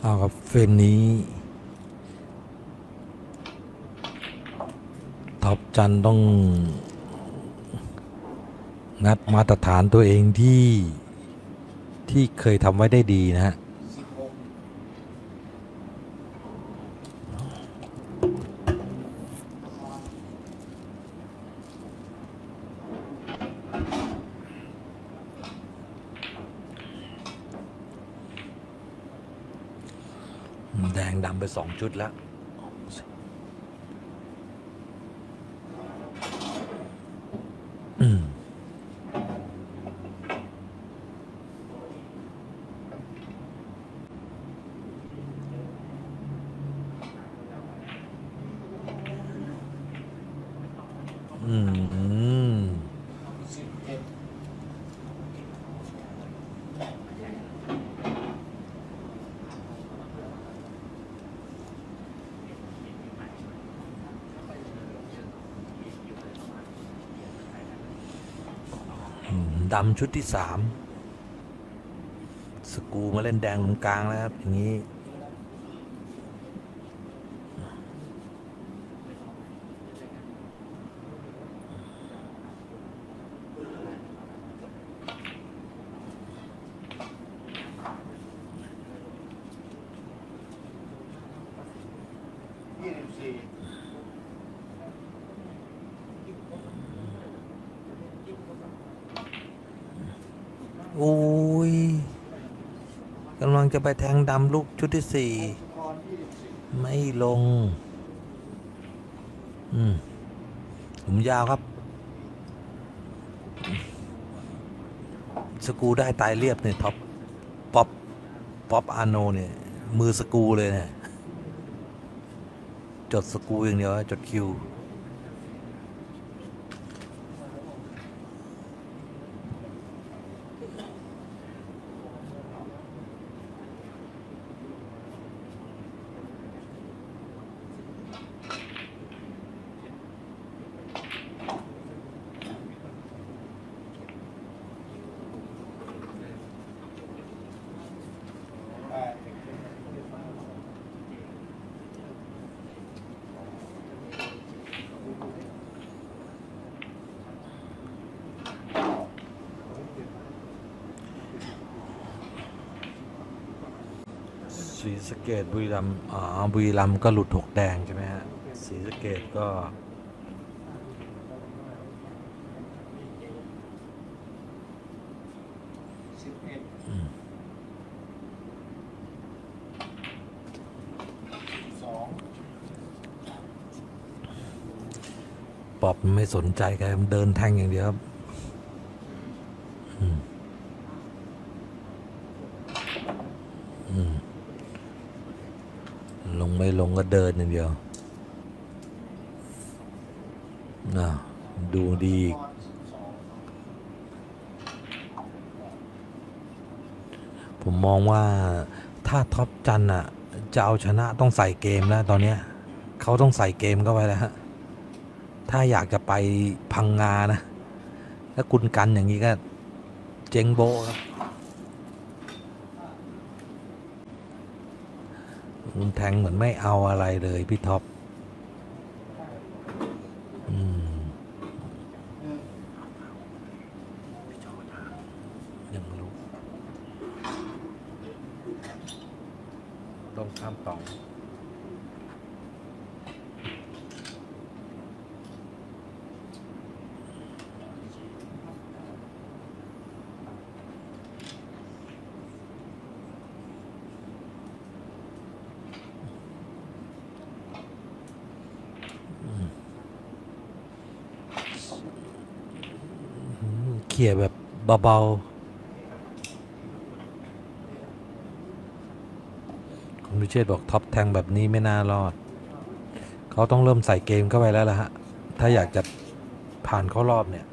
เอาครับเฟรมนี้ท็อปจันต้องงัดมาตรฐานตัวเองที่ที่เคยทำไว้ได้ดีนะฮะ สิบหก แดงดำไปสอง ชุดแล้ว อืมอืมอืม สิบเอ็ด อืมดำ ชุดที่สามสกูมาเล่นแดงตรงกลางแล้วครับอย่างนี้ ยี่สิบสี่ โอ้ยกำลัง จะไปแทงดำลูกชุดที่สี่ไม่ลง อืมผมยาวครับ สกูได้ตายเรียบเนี่ยท็อปป๊อปป๊อปอาโนเนี่ย มือสกูเลยเนี่ย จดสกูอย่างเดียว จดคิว สีสะเกตบุรีรัมย์อ๋อบุรีรัมย์ก็หลุดหกแดงใช่ไหมฮะสีสะเกตก็สิบเอ็ดสองปอบไม่สนใจใครมันเดินแทงอย่างเดียวครับอืมอืมลงไม่ลงก็ เดินอย่างเดียวอ่าดูดี ผมมองว่าถ้าท็อปจันอะจะเอาชนะต้องใส่เกมแล้วตอนเนี้ยเขาต้องใส่เกมเข้าไปแล้วฮะถ้าอยากจะไปพังงานะ ถ้าคุณกันอย่างนี้ก็ เจ๊งโบครับคุณ แทงเหมือนไม่เอาอะไรเลยพี่ท็อปอยังรู้ต้องข้ามต่อง เขี่ยแบบ เบาๆ คุณวิเชษฐ์บอกท็อปแทงแบบนี้ไม่น่ารอด เขาต้องเริ่มใส่เกมเข้าไปแล้วล่ะฮะ ถ้าอยากจะผ่านเข้ารอบเนี่ย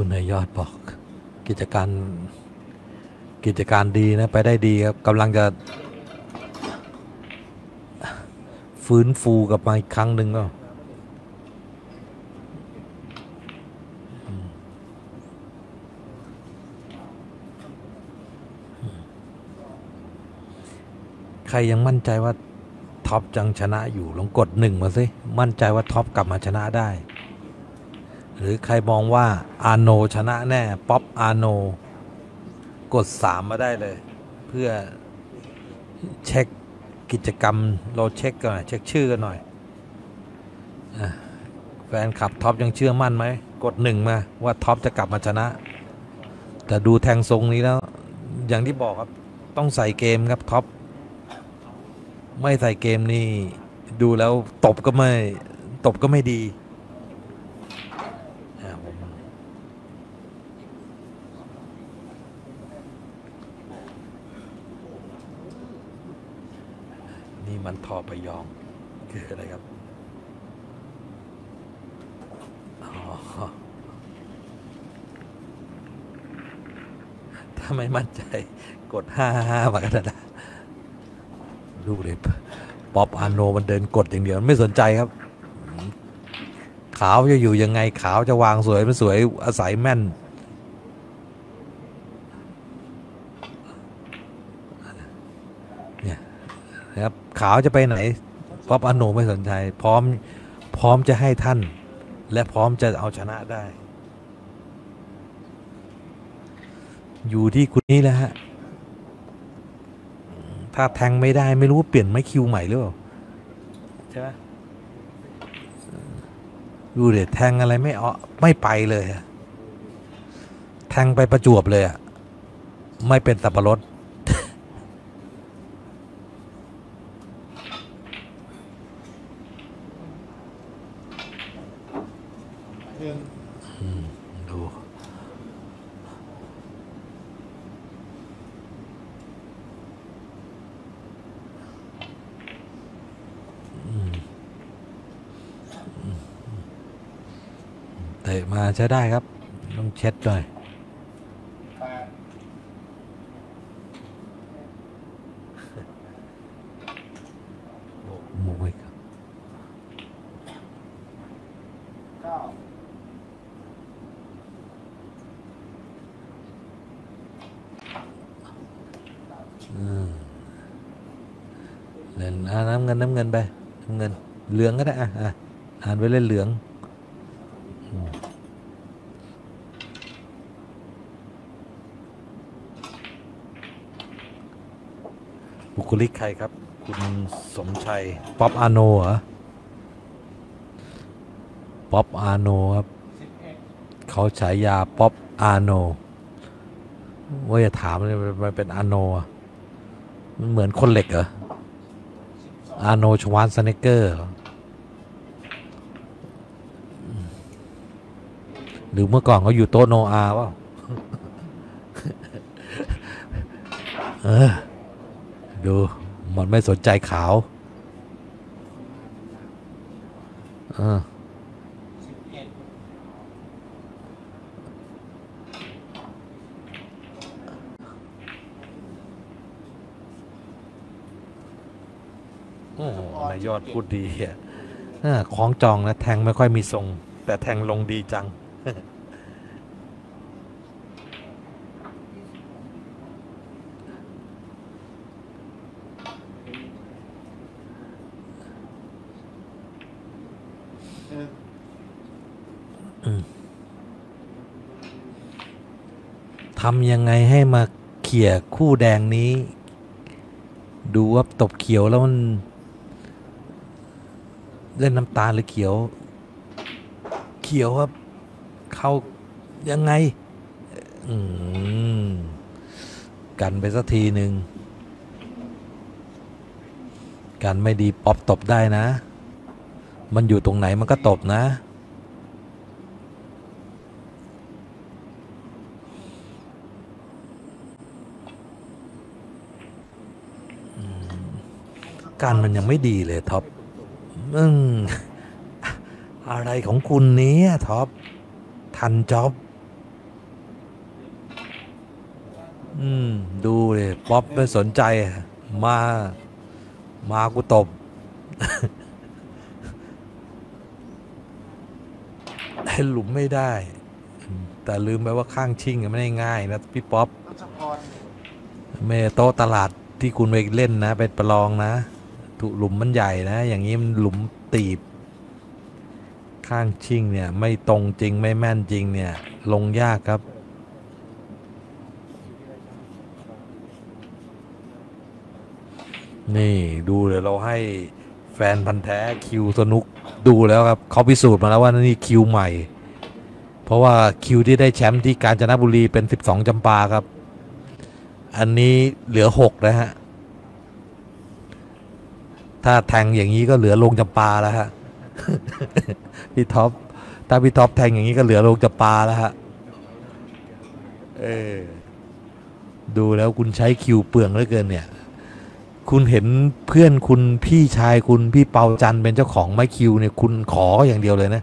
คุณนายยอดบอก กิจการกิจการดีนะ ไปได้ดีครับกำลังจะ ฟื้นฟูกลับมาอีกครั้งหนึ่งก็ใครยังมั่นใจว่าท็อปจังชนะอยู่ลองกดหนึ่งมาสิมั่นใจว่าท็อปกลับมาชนะได้ หรือใครมองว่าอาโนชนะแน่ป๊อปอาโน กดสามมาได้เลย เพื่อเช็คกิจกรรมเราเช็คกันหน่อยเช็คชื่อกันหน่อยอแฟนคลับท็อปยังเชื่อมั่นไหม กดหนึ่งมาว่าท็อปจะกลับมาชนะ แต่ดูแทงทรงนี้แล้ว อย่างที่บอกครับต้องใส่เกมครับท็อปไม่ใส่เกมนี่ ดูแล้วตบก็ไม่ตบก็ไม่ดีอ่าผมนี่มันทอไปยอง คืออะไรครับ อ๋อ ถ้าไม่มั่นใจ กดห้าห้ามากันนะลูกเลยป๊อปอาโนมันเดินกดอย่างเดียวไม่สนใจครับ ขาวจะอยู่ยังไงขาวจะวางสวยไม่สวยอาศัยแม่นเนี่ยนะครับขาวจะไปไหนป๊อปอาโนไม่สนใจ พร้อมพร้อมจะให้ท่าน และพร้อมจะเอาชนะได้ อยู่ที่คุณนี้แหละฮะ ถ้าแทงไม่ได้ไม่รู้ว่าเปลี่ยนไม้คิวใหม่หรือเปล่าใช่ไหมดูเด็ดแทงอะไรไม่เอาไม่ไปเลยแทงไปประจวบเลยอะไม่เป็นสับปะรด หนึ่ง ดู เตะมา ใช้ได้ครับ ต้องเช็ดหน่อยหมูอีกครับเก้าอืมเล่นอ่าน้ำเงินน้ำเงินไปน้ำเงินเหลืองก็ได้อะอะอ่านไว้เล่นเหลือง บุคลิกใครครับ คุณสมชัย ป๊อปอาโนเหรอ ป๊อปอาโนครับ เขาฉายาป๊อปอาโนว่าจะถามเลยมันเป็นอาโนอะมันเหมือนคนเหล็กเหรอ อาโนชวานสเนเกอร์ หรือเมื่อก่อนเขาอยู่โตโนอาวะเออ ดูมันไม่สนใจขาวอ่าโอนายยอดพูดดีอะของจองนะแทงไม่ค่อยมีทรง แต่แทงลงดีจังำยังไงให้มาเขี่ยคู่แดงนี้ ดูว่าตบเขียวแล้วมัน เล่นน้ำตาลหรือเขียว เขียวครับ เข้ายังไงอืมกันไปสักทีหนึ่งกันไม่ดีป๊อปตบได้นะ มันอยู่ตรงไหนมันก็ตบนะ การมันยังไม่ดีเลยท็อปอืมอะไรของคุณเนี้ท็อปทันจ็อบอืม ดูเลยป๊อปไม่สนใจ มา มากูตบให้หลุมไม่ได้ แต่ลืมไปว่าข้างชิงอะไม่ได้ง่ายนะพี่ป๊อปทศพรไม่ได้โต๊ะตลาดที่คุณไปเล่นนะไปประลองนะ ถูหลุมมันใหญ่นะ อย่างนี้มันหลุมตีบ ข้างชิงเนี่ย ไม่ตรงจริงไม่แม่นจริงเนี่ย ลงยากครับ นี่ดูเลยวเราให้แฟนพันธ์แท้คิวสนุกดูแล้วครับเขาพิสูจน์มาแล้วว่านี่คิวใหม่ เพราะว่าคิวที่ได้แชมป์ที่กาญจนบุรีเป็น 12จำปาครับ อันนี้เหลือหกนะฮะ ถ้าแทงอย่างนี้ก็เหลือลงจำปาแล้วฮะพี่ท็อปถ้าพี่ท็อปแทงอย่างนี้ก็เหลือลงจำปาแล้วฮะเออดูแล้วคุณใช้คิวเปลืองเหลือเกินเนี่ย คุณเห็นเพื่อนคุณพี่ชายคุณพี่เปาจันเป็นเจ้าของไม้คิวเนี่ยคุณขออย่างเดียวเลยนะ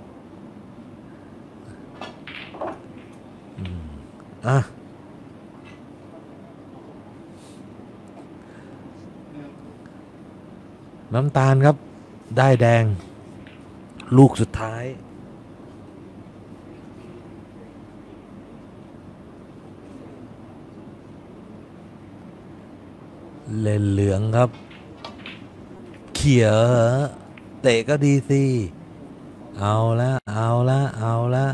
อะ น้ำตาลครับ ได้แดง ลูกสุดท้าย เล่นเหลืองครับ เขียวเตะก็ดีสิเอาละเอาละเอาละ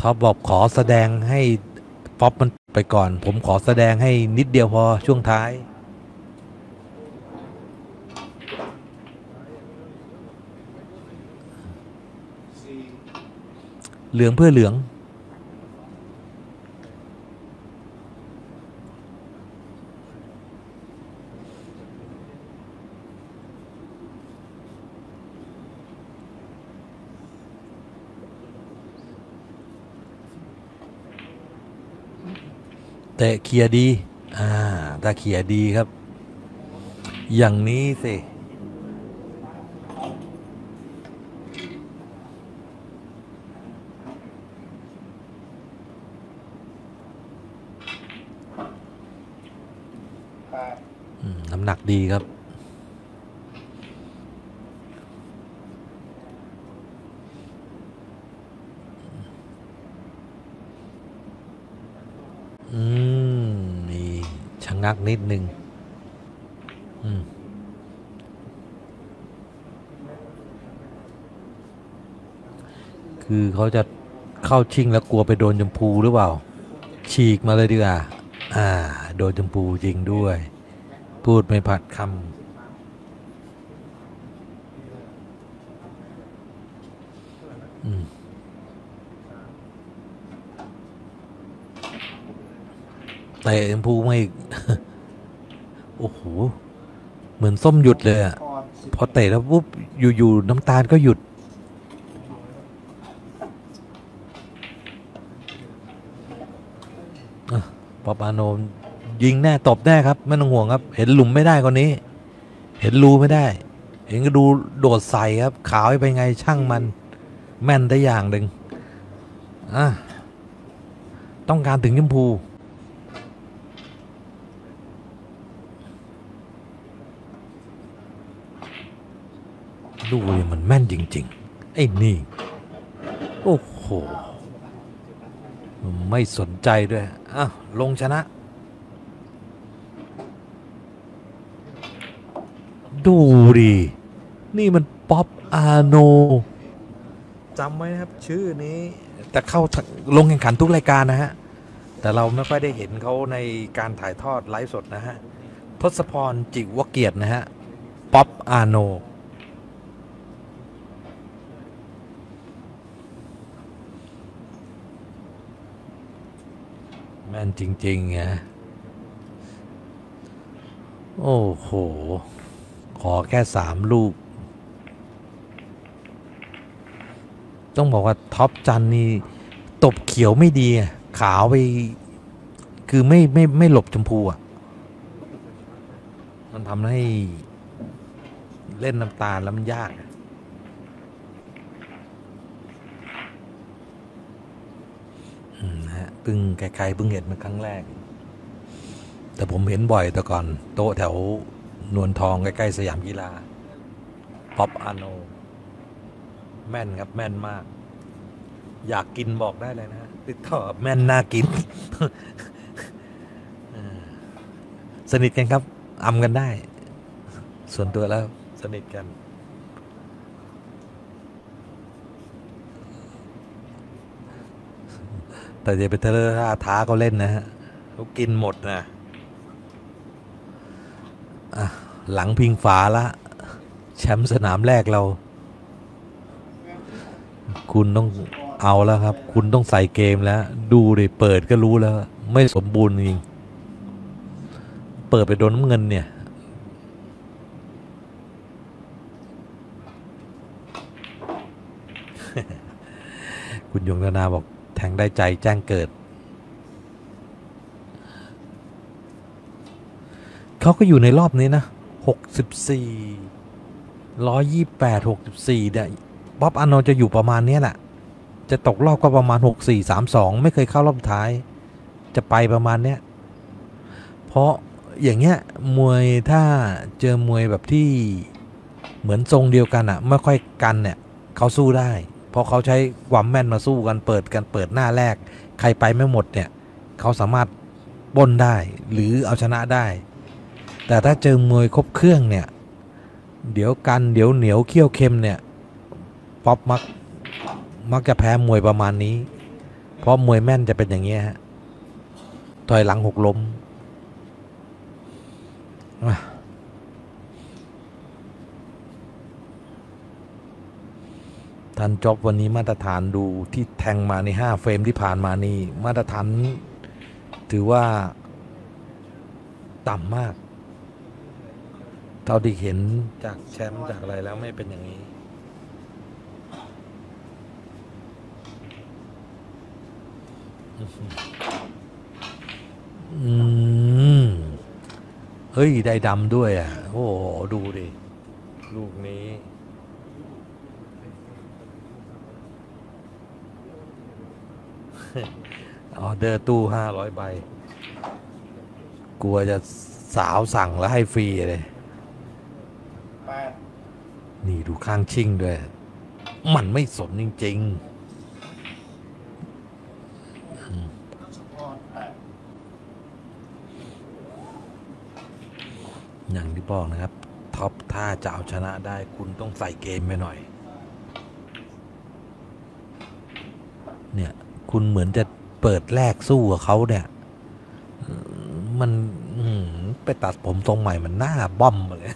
ท็อปบอกขอแสดงให้ป๊อปมันไปก่อน ผมขอแสดงให้นิดเดียวพอช่วงท้าย เหลืองเพื่อเหลืองเตะเคลียดี อ่า ถ้าเคลียดีครับ อย่างนี้สิ แปด อืมน้ำหนัก ดีครับ อืมนี่ชะงักนิดนึง อืมคือเขาจะเข้าชิงแล้วกลัวไปโดนจมพูหรือเปล่า ฉีกมาเลยดีกว่า อ่า โดนจมพูจริงด้วย พูดไม่ผัดคำอืมเตะชมพูไม่โอ้โห เหมือนส้มหยุดเลยอะพอเตะแล้วปุ๊บ อยู่ๆน้ำตาลก็หยุดอะปอปาโนม ยิงแน่ตบแน่ครับไม่ต้องห่วงครับ เห็นหลุมไม่ได้คนนี้ เห็นรูไม่ได้ เห็นก็ดูโดดใส่ครับขาวไปไงช่างมันแม่นได้อย่างหนึ่งอะต้องการถึงยมพูดูดิมันแม่นจริง ๆ ไอ้นี่ โอ้โห ไม่สนใจด้วยอะลงชนะ ดูดินี่มันป๊อปอาโนจำไว้นะครับ ชื่อนี้แต่เข้าลงแข่งขันทุกรายการนะฮะ แต่เราไม่ค่อยได้เห็นเขาในการถ่ายทอดไลฟ์สดนะฮะทศพรจิวเกียรตินะฮะ ป๊อปอาโนแม่นจริงๆไงโอ้โห ขอแค่สามลูก ต้องบอกว่าท็อปจันนี่ตบเขียวไม่ดีขาวไป คือไม่ไม่ไม่หลบชมพูอะ มันทำให้เล่นน้ำตาลแล้วมันยากนะฮะเพิ่งใครๆเพิ่งเห็นมันครั้งแรก แต่ผมเห็นบ่อยแต่ก่อน โต๊ะแถว นวลทองใกล้ ๆ สยามกีฬาป๊อปอาโน แม่นครับแม่นมาก อยากกินบอกได้เลยนะ ติดต่อแม่นน่ากิน สนิทกันครับอำกันได้ ส่วนตัวแล้วสนิทกัน แต่อย่าไปเทเลอร์ท้าเขาเล่นนะฮะเขากินหมดนะอะ หลังพิงฝาละแชมป์สนามแรกเรา คุณต้องเอาแล้วครับ คุณต้องใส่เกมแล้ว ดูดิเปิดก็รู้แล้ว ไม่สมบูรณ์จริง เปิดไปโดนน้ำเงินเนี่ยคุณยงธนาบอกแทงได้ใจแจ้งเกิด เขาก็อยู่ในรอบนี้นะ หกสิบสี่ร้อยยี่แปดหกสิบสี่เนี่ยบ๊อบอานนท์จะอยู่ประมาณเนี้ยแหละ จะตกรอบก็ประมาณหกสี่สามสองไม่เคยเข้ารอบท้าย จะไปประมาณเนี้ยเพราะอย่างเงี้ยมวยถ้าเจอมวยแบบที่เหมือนทรงเดียวกันอะไม่ค่อยกันเนี่ยเขาสู้ได้ เพราะเขาใช้ความแม่นมาสู้กันเปิดกันเปิดหน้าแรก ใครไปไม่หมดเนี่ย เขาสามารถบนได้หรือเอาชนะได้ แต่ถ้าเจอมวยครบเครื่องเนี่ย เดี๋ยวกันเดี๋ยวเหนียวเคี่ยวเค็มเนี่ยป๊อปมักมักจะแพ้มวยประมาณนี้ เพราะมวยแม่นจะเป็นอย่างเงี้ฮะถอยหลังหกล้มอะทันจอบวันนี้มาตรฐานดูที่แทงมาในห้าเฟรมที่ผ่านมานี่มาตรฐานถือว่าต่ำมาก เท่าที่เห็นจากแชมป์จากอะไรแล้วไม่เป็นอย่างนี้อืมเฮ้ย ได้ดำด้วย อะ โอ้โหดูดิ ลูกนี้ ออเดอร์ตู้ห้าร้อยใบ กลัวจะสาวสั่งแล้วให้ฟรีเลยแปด นี่ดูข้างชิ่งด้วย มันไม่สนจริงทศพรแปดๆอย่างที่บอกนะครับ ท็อปถ้าจะเอาชนะได้คุณต้องใส่เกมไปหน่อย เนี่ย คุณเหมือนจะเปิดแรกสู้กับเขาเนี่ย มันอื้อหือไปตัดผมทรงใหม่มันหน้าบ้อมมาเลย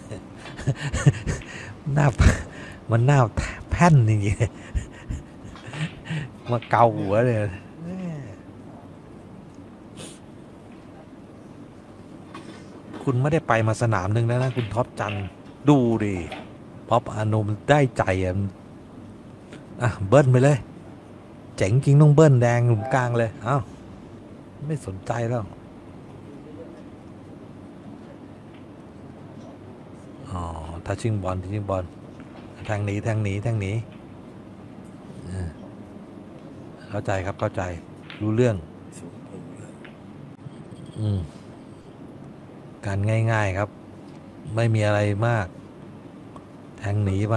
หน้ามันหน้าแผ่นจริงๆมาเกาหัวเลยคุณไม่ได้ไปมาสนามหนึ่งแล้วนะ คุณท็อปจันดูดิป๊อปอานมได้ใจอะอะเบิ้ลไปเลย เจ๋งจริงต้องเบิ้ลแดงหลุมกลางเลย เอ้า ไม่สนใจแล้ว อ๋อถ้าชิงบอลทัชชิงบอลแทงหนีแทงหนีแทงหนีเออเข้าใจครับเข้าใจรู้เรื่อง อืม การง่าย ๆครับ ไม่มีอะไรมากแทงหนีไป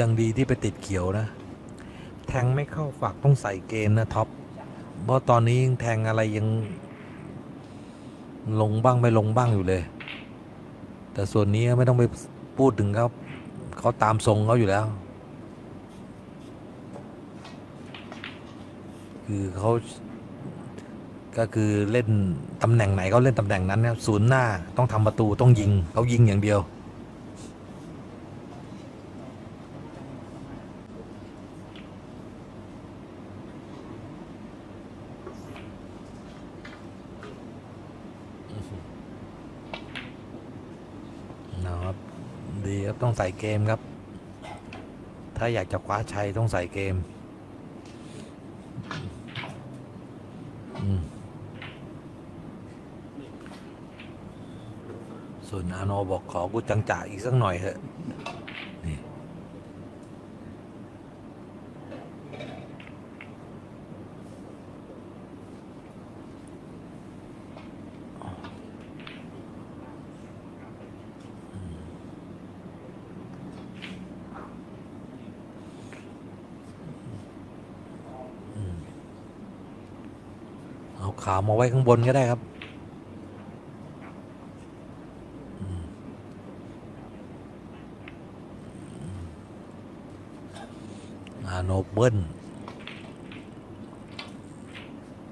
ยังดีที่ไปติดเขียวนะ แทงไม่เข้าฝักต้องใส่เกณฑ์นะท็อปเพราะตอนนี้ยังแทงอะไรยัง ลงบ้างไม่ลงบ้างอยู่เลย แต่ส่วนนี้ไม่ต้องไปพูดถึงเขาเขาตามทรงเขาอยู่แล้ว คือเขาก็คือเล่นตำแหน่งไหนเขาเล่นตำแหน่งนั้นนะศูนย์หน้าต้องทำประตูต้องยิงเขายิงอย่างเดียว นะครับดี ครับต้องใส่เกมครับ ถ้าอยากจะคว้าชัยต้องใส่เกมส่วนอาโนบอกขอกูจังจ่าอีกสักหน่อยเถอะ ขาวมาไว้ข้างบนก็ได้ครับ อาโนเบิล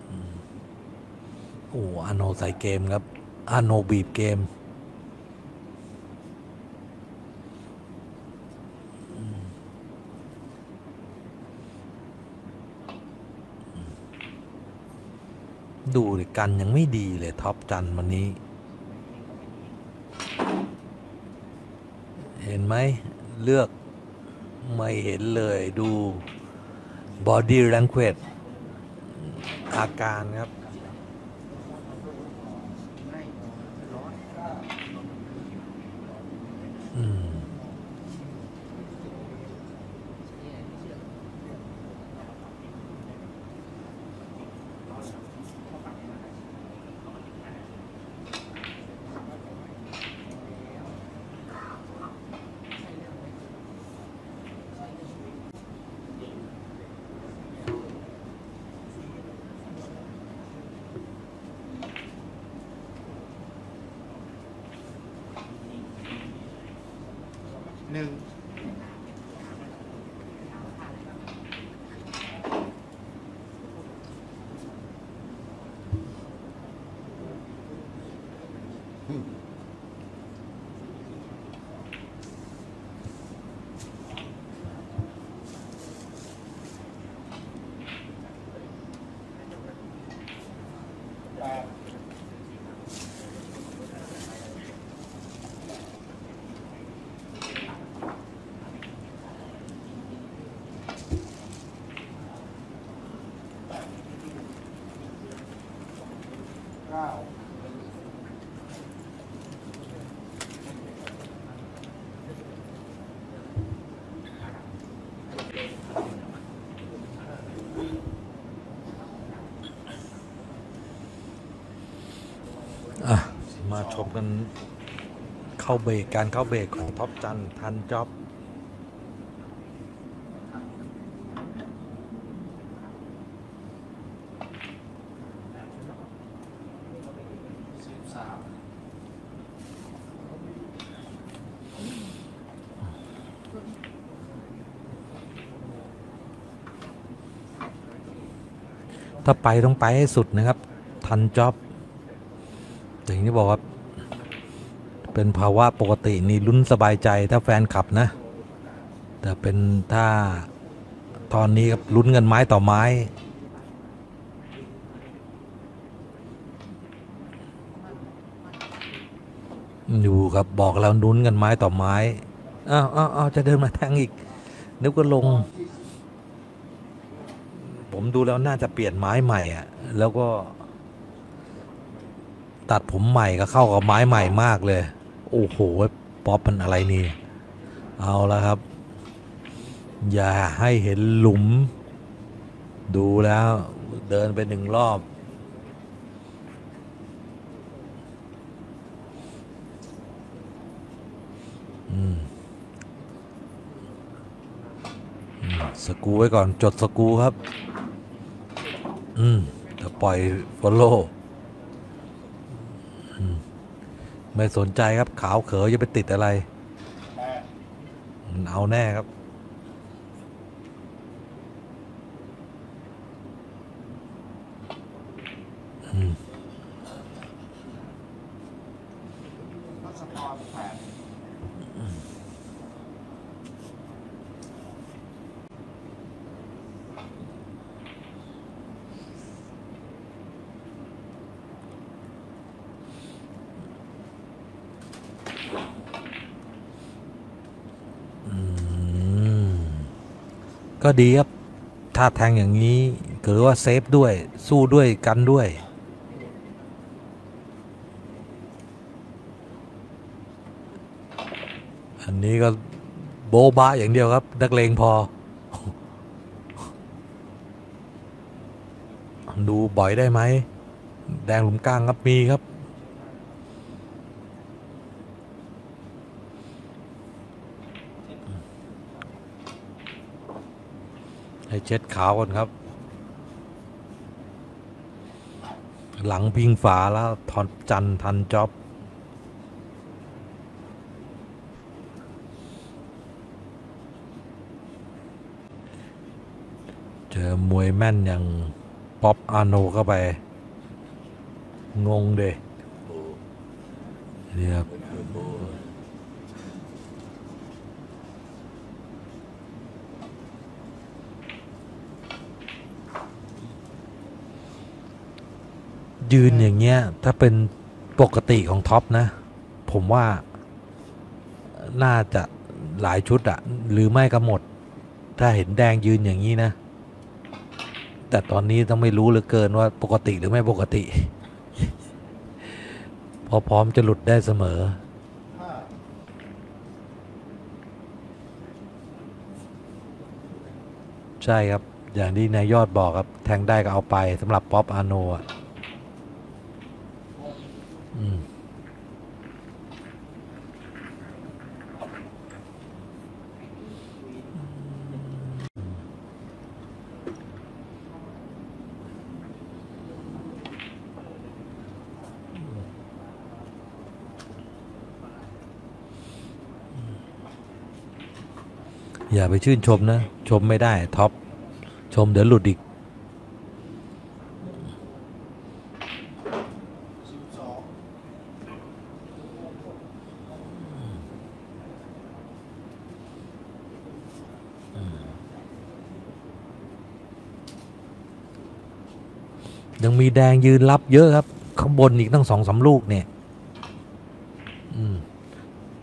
อืมโอ้อาโนใส่เกมครับอาโนบีบเกม ดูดิกันยังไม่ดีเลยท็อปจันวันนี้ เห็นไหมเลือกไม่เห็นเลยดู body language อาการครับ อืม หนึ่ง เก้า อะ มาชมกัน เข้าเบรกการเข้าเบรกของท็อปจันทันจ็อบถ้าไปต้องไปให้สุดนะครับ ทันจ็อบอย่างที่บอกว่า เป็นภาวะปกตินี่ลุ้นสบายใจถ้าแฟนขับนะ แต่เป็นถ้าตอนนี้ครับลุ้นกันไม้ต่อไม้อยู่ครับบอกแล้วลุ้นกันไม้ต่อไม้อ้าวอ้าวอ้าวจะเดินมาแทงอีกนึกว่าลง ผมดูแล้วน่าจะเปลี่ยนไม้ใหม่อะ แล้วก็ ตัดผมใหม่ก็เข้ากับไม้ใหม่มากเลย โอ้โหป๊อปมันอะไรนี่ เอาแล้วครับ อย่าให้เห็นหลุม ดูแล้วเดินไปหนึ่งรอบ อืมสกูไว้ก่อนจดสกูครับ อืมจะปล่อยฟอลโล่ ไม่สนใจครับขาวเขอจะไปติดอะไรแปดมันเอาแน่ครับ ก็ดีครับถ้าแทงอย่างนี้คือว่าเซฟด้วยสู้ด้วยกันด้วย อันนี้ก็โบบะอย่างเดียวครับ นักเลงพอ ดูบ่อยได้ไหม แดงหลุมกลางครับมีครับ เช็ดขาวก่อนครับ หลังพิงฝาแล้วทอนจันทันจ็อบเจอมวยแม่นอย่างป๊อปอาโนเข้าไป งงเดเรียบ ยืนอย่างเงี้ย ถ้าเป็นปกติของท็อปนะ ผมว่าน่าจะหลายชุดอะหรือไม่ก็หมด ถ้าเห็นแดงยืนอย่างนี้นะ แต่ตอนนี้ต้องไม่รู้เหลือเกินว่าปกติหรือไม่ปกติ พอพร้อมจะหลุดได้เสมอใช่ครับ อย่างที่นายยอดบอกครับ แทงได้ก็เอาไปสำหรับป๊อปอาโนอะอืม อย่าไปชื่นชมนะ ชมไม่ได้ท็อป ชมเดี๋ยวหลุดอีกยังมีแดงยืนรับเยอะครับ ข้างบนอีกตั้งสองสามลูกเนี่ย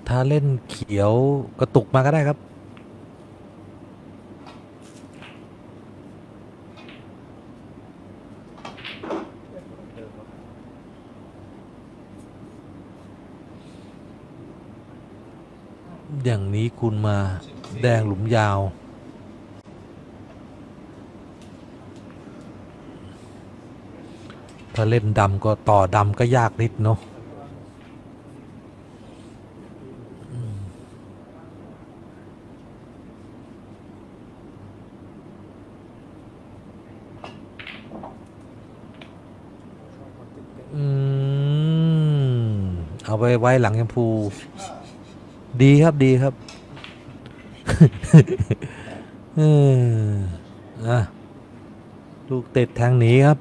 ถ้าเล่นเขียวกระตุกมาก็ได้ครับ อย่างนี้ คุณมา แดงหลุมยาว ถ้าเล่นดำก็ต่อดำก็ยากนิดเนาะอืมเอาไปไว้หลังแชมพู ดีครับดีครับ เอออะลูกติดทางหนีครับ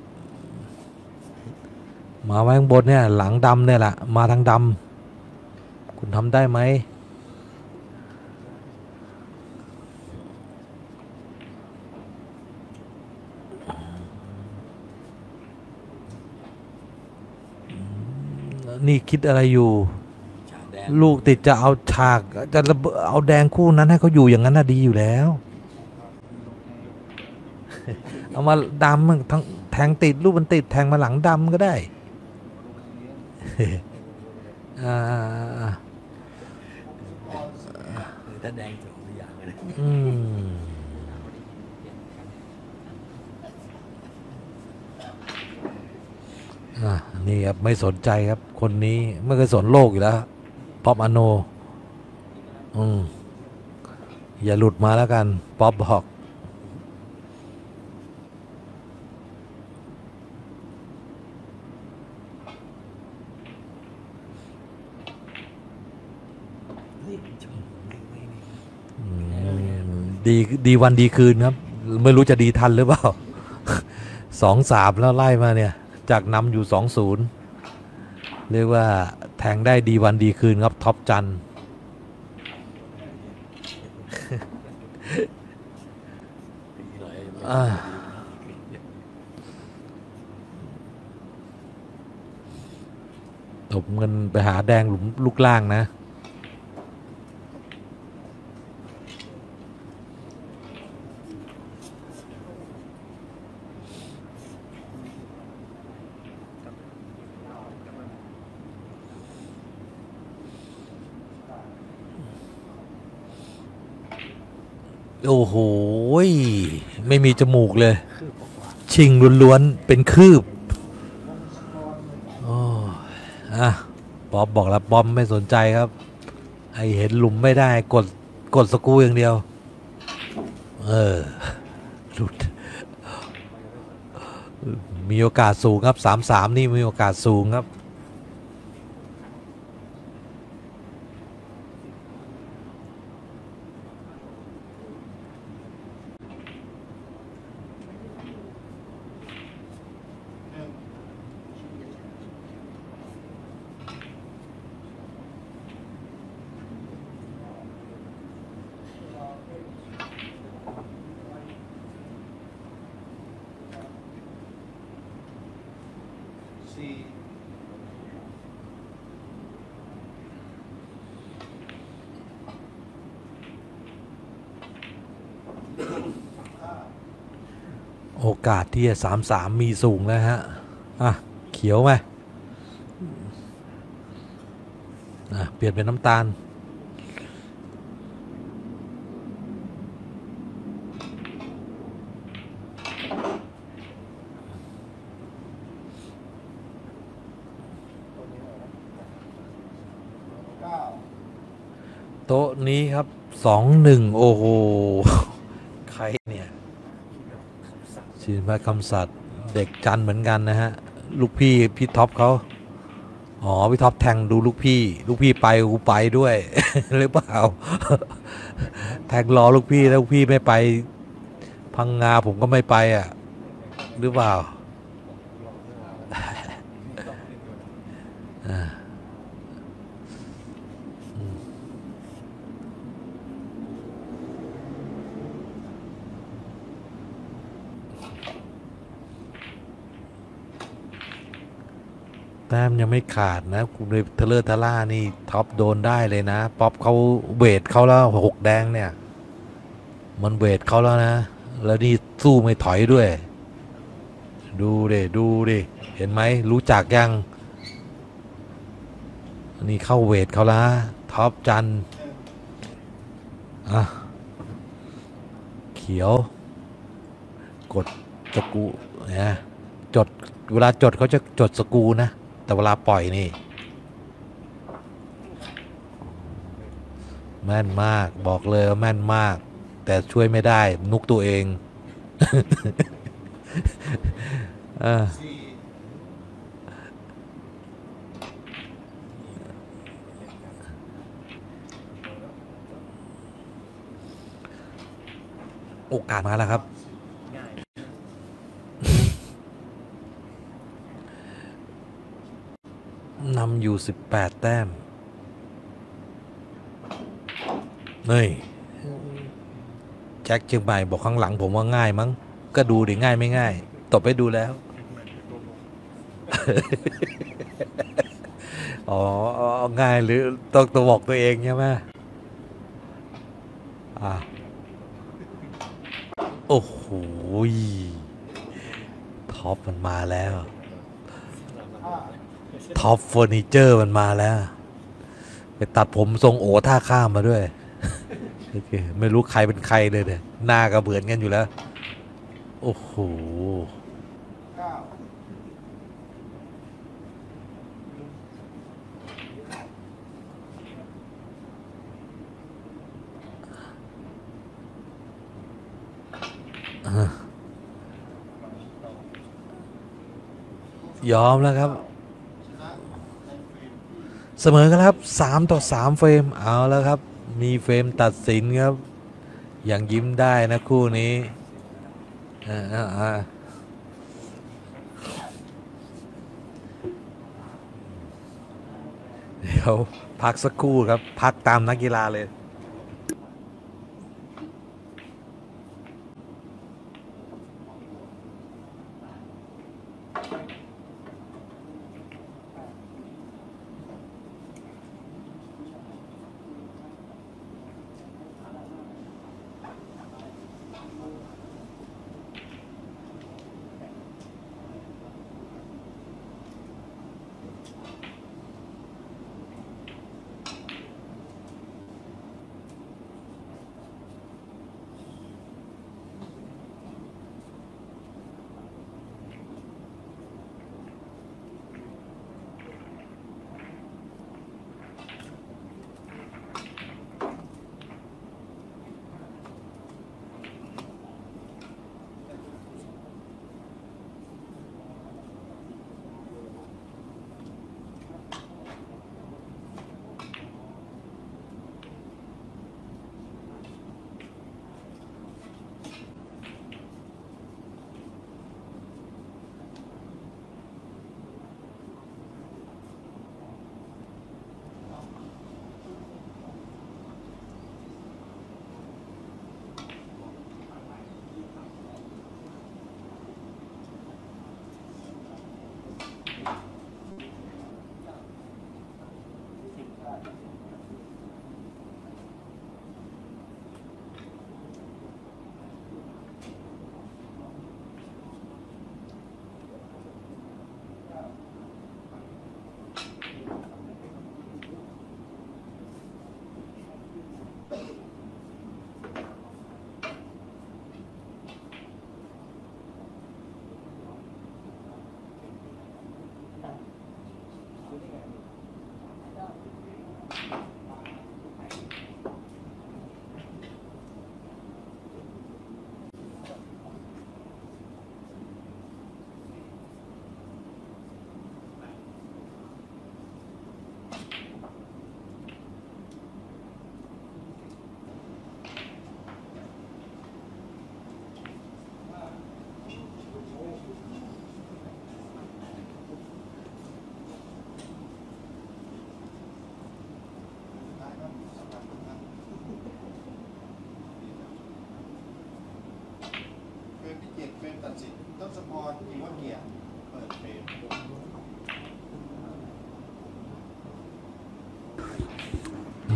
มาไว้ข้างบนเนี่ยหลังดำเนี่ยแหละมาทางดำคุณทำได้ไหมนี่คิดอะไรอยู่ แดงลูกติดจะเอาฉากจะระเบิดเอาแดงคู่นั้นให้เขาอยู่อย่างนั้นน่ะดีอยู่แล้ว เอามาดำมันทั้งแทงติดลูกมันติดแทงมาหลังดำก็ได้อ่าถ้าแดงสองอย่างเลยอืมอะนี่ครับไม่สนใจครับคนนี้ไม่เคยสนโลกอยู่แล้ว ป๊อปอโนออย่าหลุดมาแล้วกัน ป๊อปบอก ดีดีวันดีคืนครับ ไม่รู้จะดีทันหรือเปล่าสองสามแล้วไล่มาเนี่ย จากนำอยู่สองศูนย์เรียกว่า แทงได้ดีวันดีคืนครับท็อปจันทร์ปีหน่อยไม่อ่าผมเงินไปหาแดงหลุมลูกล่างนะ โอ้โหไม่มีจมูกเลย ชิงล้วนๆเป็นคืบโอ้ยอะป๊อบบอกแล้วป๊อมไม่สนใจครับ ไอเห็นหลุมไม่ได้กดกดสกูอย่างเดียว เออหลุด มีโอกาสสูงครับสามสามนี่มีโอกาสสูงครับ กาสที่จะสามสามมีสูงแล้วฮะ อะ เขียวไหมอะ เปลี่ยนเป็นน้ำตาลเก้าโต๊ะนี้ครับสองหนึ่งโอ้โห ใครเนี่ย ชินพระคำสัตว์เด็กจันเหมือนกันนะฮะ ลูกพี่พี่ท็อปเขาอ๋อพี่ท็อปแทงดูลูกพี่ ลูกพี่ไปกูไปด้วย หรือเปล่า แทงรอลูกพี่แล้วลูกพี่ไม่ไป พังงาผมก็ไม่ไปอะ หรือเปล่า แต้มยังไม่ขาดนะคุณเลยเทเลอร์ทาร่านี่ท็อปโดนได้เลยนะ ป๊อปเขาเวทเขาแล้วหกแดงเนี่ย มันเวทเขาแล้วนะ แล้วนี่สู้ไม่ถอยด้วย ดูดิดูดิเห็นไหมรู้จักยัง นี่เข้าเวทเขาแล้วท็อปจันอะเขียว กดสกูเนี่ยจดเวลาจดเขาจะจดสกูนะ แต่เวลาปล่อยนี่ แม่นมากบอกเลยว่าแม่นมาก แต่ช่วยไม่ได้นุกตัวเองอโอกาสมาแล้วครับ นำอยู่ 18 แต้มเฮ้ยแจ็คเชียงใหม่บอกข้างหลังผมว่าง่ายมั้ง ก็ดูดิง่ายไม่ง่าย ตบไปดูแล้ว อ๋อ ง่ายหรือต้องตัวบอกตัวเองใช่ไหมอ่าโอ้โหท็อปมันมาแล้ว ท็อปเฟอร์นิเจอร์มันมาแล้ว ไปตัดผมทรงโอท่าข้ามมาด้วยโอเคไม่รู้ใครเป็นใครเลยเนี่ยหน้าก็เบือนกันอยู่แล้ว โอ้โหยอมแล้วครับ ชนะในเฟรมที่ เสมอกันครับสามต่อสามเฟรมเอาแล้วครับ มีเฟรมตัดสินครับยังยิ้มได้นะคู่นี้เดี๋ยวพักสักครู่ครับ พักตามนักกีฬาเลย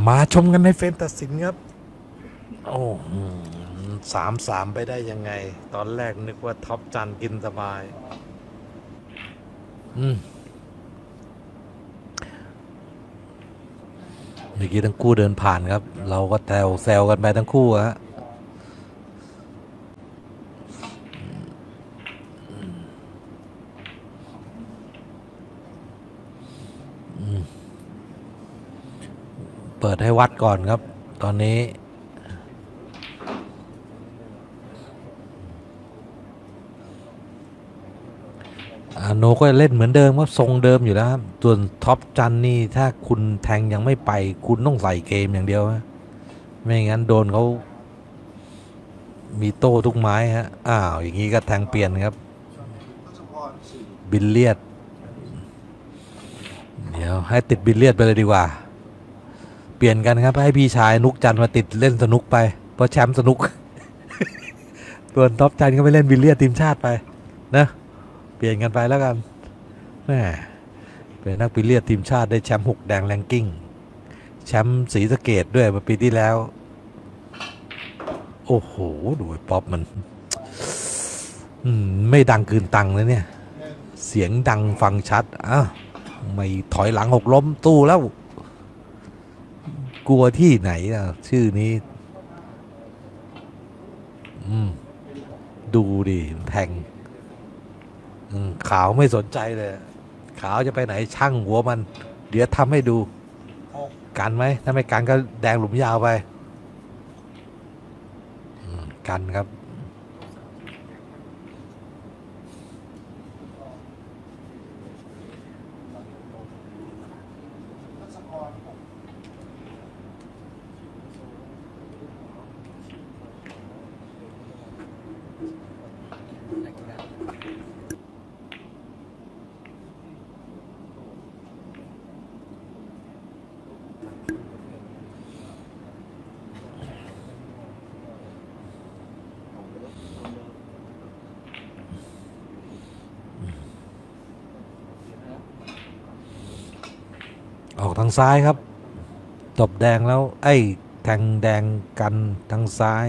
มาชมกันในเฟรมตัดสินครับ โอ้สามสามไปได้ยังไง ตอนแรกนึกว่าท็อปจันกินสบาย อืมเมื่อกี้ทั้งคู่เดินผ่านครับ เราก็แซวแซวกันไปทั้งคู่อะฮะ ปิดให้วัดก่อนครับ ตอนนี้อโนก็เล่นเหมือนเดิมครับทรงเดิมอยู่แล้วส่วนท็อปจันนี่ถ้าคุณแทงยังไม่ไป คุณต้องใส่เกมอย่างเดียวนะไม่งั้นโดนเขามีโต้ทุกไม้ฮะ อ้าว อย่างนี้ก็แทงเปลี่ยนครับ บิลเลียด เดี๋ยวให้ติดบิลเลียดไปเลยดีกว่า เปลี่ยนกันครับ ให้พี่ชายนุกจันมาติดเล่นสนุกไป เพราะแชมป์สนุกส่วนท็อปจันก็ไปเล่นบิลเลียดทีมชาติไปนะเปลี่ยนกันไปแล้วกันแม่เป็นนักบิลเลียดทีมชาติได้แชมป์หกแดงแรงกิ้งแชมป์สีสเกตด้วยเมื่อปีที่แล้ว โอ้โหดูไอ้ป๊อปมันอืมไม่ดังคืนตังเลยเนี่ย เสียงดังฟังชัด อ้าว ไม่ถอยหลังหกล้ม ตู้แล้ว กลัวที่ไหนอะชื่อนี้ อืม ดูดิแทงอืมขาวไม่สนใจเลย ขาวจะไปไหนช่างหัวมัน เดี๋ยวทำให้ดูกันไหมถ้าไม่กันก็แดงหลุมยาวไปกันครับางซ้ายครับ ตบแดงแล้วไอ้ยแทงแดงกันทางซ้าย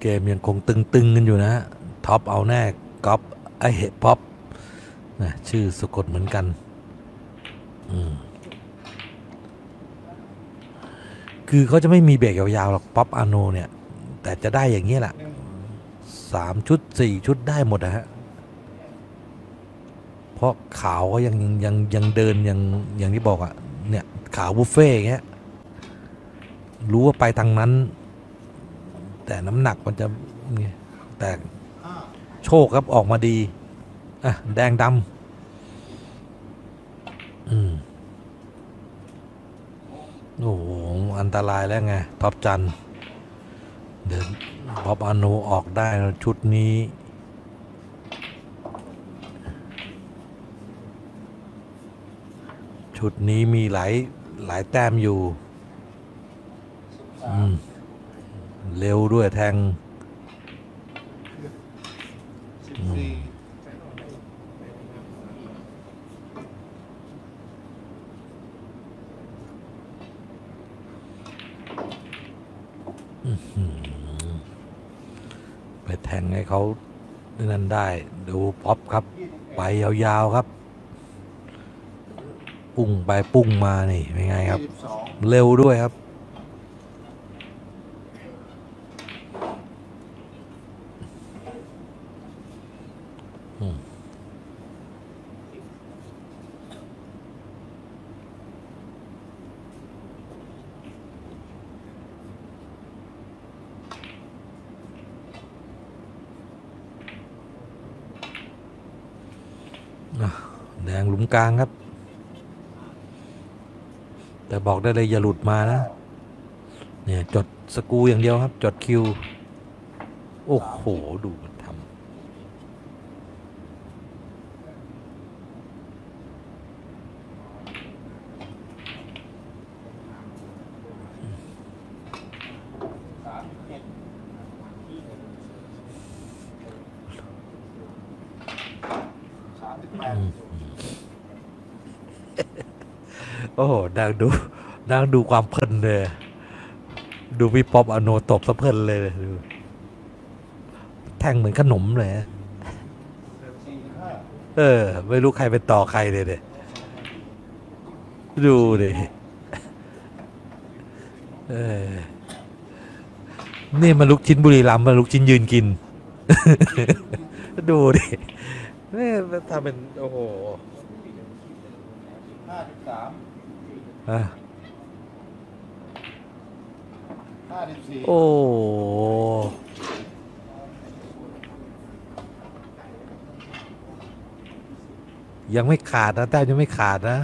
เกมยังคงตึงๆกันอยู่นะฮะท็อปเอาแน่ก๊อปไอเห็ป๊อปนะชื่อสะกดเหมือนกัน อืมคือเขาจะไม่มีเบรกยาวๆหรอกป๊อปอาโนเนี่ย แต่จะได้อย่างนี้แหละสามชุดสี่ชุดได้หมดนะฮะ เพราะขาวก็ยังยังยังเดินยังอย่างที่บอกอะเนี่ยขาวบุฟเฟ่ต์เงี้ย รู้ว่าไปทางนั้น แต่น้ำหนักมันจะเนี่ยแต่ห้าโชคครับออกมาดีอะแดงดำอืมโอ้โหอันตรายแล้วไงท็อปจันเดินบ๊อบอาโนออกได้แล้วชุดนี้ชุดนี้มีหลาย หลายแต้มอยู่ อืม เร็วด้วยแทงสิบสี่ไปแทงให้เขานั่นได้ ดูป๊อปครับ ไปยาวๆครับ ปุ้งไปปุ้งมานี่เป็นไงครับยี่สิบสองเร็วด้วยครับ อืมอะแดงหลุม กลางครับ แต่บอกได้เลยอย่าหลุดมานะ เนี่ย จดสกูอย่างเดียวครับ จดคิว โอ้โห ดูมันทำ สามสิบแปด โอ้โหนางดูนางดูความเพลินเลย ดูพี่ป๊อปอโนตบสะเพลินเลยดูแทงเหมือนขนมเลย เออ ไม่รู้ใครเป็นต่อใครเลยเนี่ยดูดิเออ นี่มันลูกชิ้นบุรีรัมมันลูกชิ้นยืนกิน ดูดินี่ทำเป็น โอ้โหาสิบสาม อะ ห้าสิบสี่ โอ้ยังไม่ขาดนะแต้มยังไม่ขาดนะ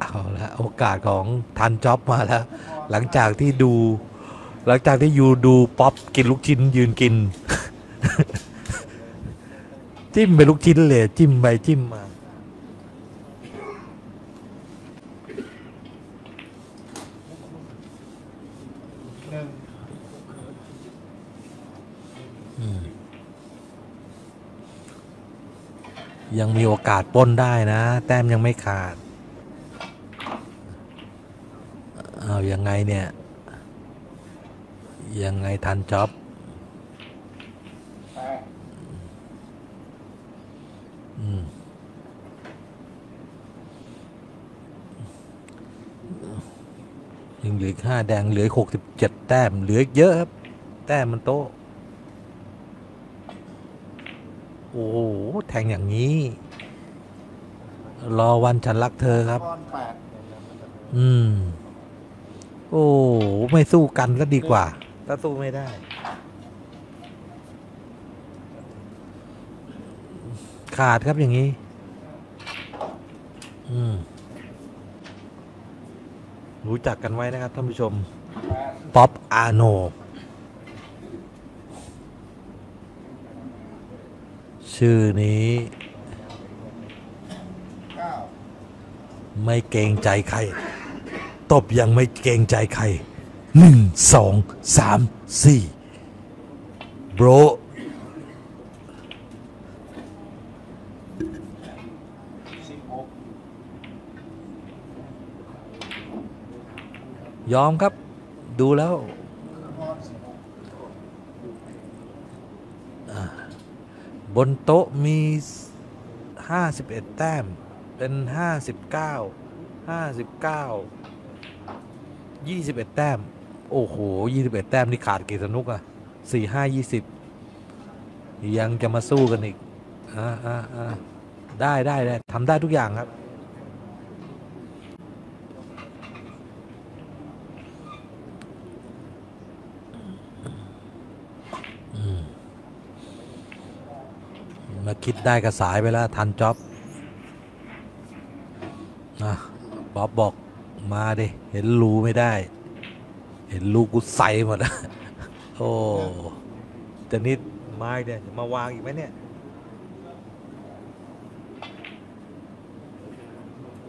เอาละโอกาสของทันจ็อบมาแล้ว หลังจากที่ดู หลังจากที่ยูดูป๊อปกินลูกชิ้นยืนกิน จิ้มไปลูกชิ้นเลยจิ้มไปจิ้มมา หนึ่ง อืม ยังมีโอกาสปล้นได้นะ แต้มยังไม่ขาด เอายังไงเนี่ย ยังไงทันจ็อบยังเหลือห้าแดงเหลือหกสิบเจ็ดแต้ม เหลือเยอะครับ แต้มมันโตะโอ้โหแทงอย่างนี้ รอวันฉันรักเธอครับ อืม โอ้โหไม่สู้กันก็ดีกว่า ถ้าสู้ไม่ได้ ขาดครับอย่างนี้ อืม รู้จักกันไว้นะครับท่านผู้ชมปดป๊อปอาโน ชื่อนี้ ไม่เกรงใจใคร ตบยังไม่เกรงใจใครหนึ่งสองสามสี่โบรสิบหกยอมครับ ดูแล้ว ก้อนสิบหก บนโต๊ะมี 51 แต้ม เป็น 59 59 21 แต้ม โอ้โห 21 แต้ม นี่ขาดกี่สนุกอะ4 5 20 ยังจะมาสู้กันอีก อ่าอ่าอ่าได้ได้ได้ทำได้ทุกอย่างครับ มาคิดได้ก็สายไปแล้ว ทันจ็อบนะบ๊อบบอกมาดิ เห็นรูไม่ได้ เห็นรูกูใส่หมดอะโอ้จะนิดไม้เนี่ยมาวางอีกไหมเนี่ย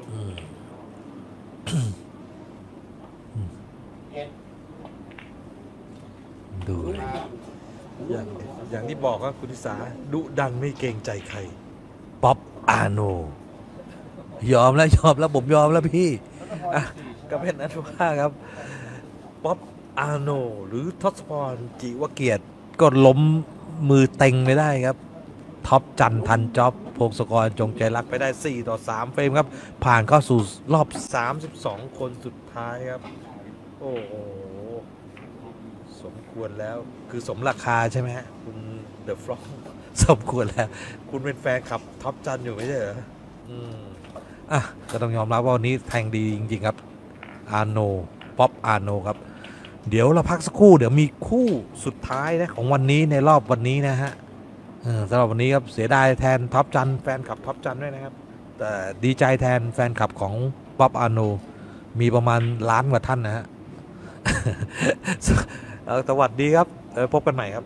อืม เจ็ด ดูเลยอย่างอย่างที่ บอกครับคุณทิสาดุดันไม่เกรงใจใคร ป๊อปอาโน ยอมแล้วยอมแล้วผมยอมแล้วพี่อะก็เป็นอันว่าครับ ป๊อปอาโน หรือทศพรจิวะเกียรติก็ล้มมือเต็งไม่ได้ครับ ท็อปจันทันจ็อบพงศกรจงใจรักษ์ไปได้ 4 ต่อ 3 เฟรมครับ ผ่านเข้าสู่รอบ 32 คนสุดท้ายครับ โอ้โห สมควรแล้วคือสมราคาใช่ไหมฮะคุณ เดอะฟลองสมควรแล้ว คุณเป็นแฟนคลับท็อปจันอยู่ไม่ใช่เหรออืมอะก็ต้องยอมรับว่าวันนี้แทงดีจริง ๆ ครับ อาโนป๊อปอาโนครับ เดี๋ยวเราพักสักครู่ เดี๋ยวมีคู่สุดท้ายนะของวันนี้ในรอบวันนี้นะฮะเออสำหรับวันนี้ครับเสียดายแทนท็อปจันแฟนคลับท็อปจันด้วยนะครับ แต่ดีใจแทนแฟนคลับของป๊อปอาโนมีประมาณล้านกว่าท่านนะฮะเอาสวัสดีครับเออพบกันใหม่ครับ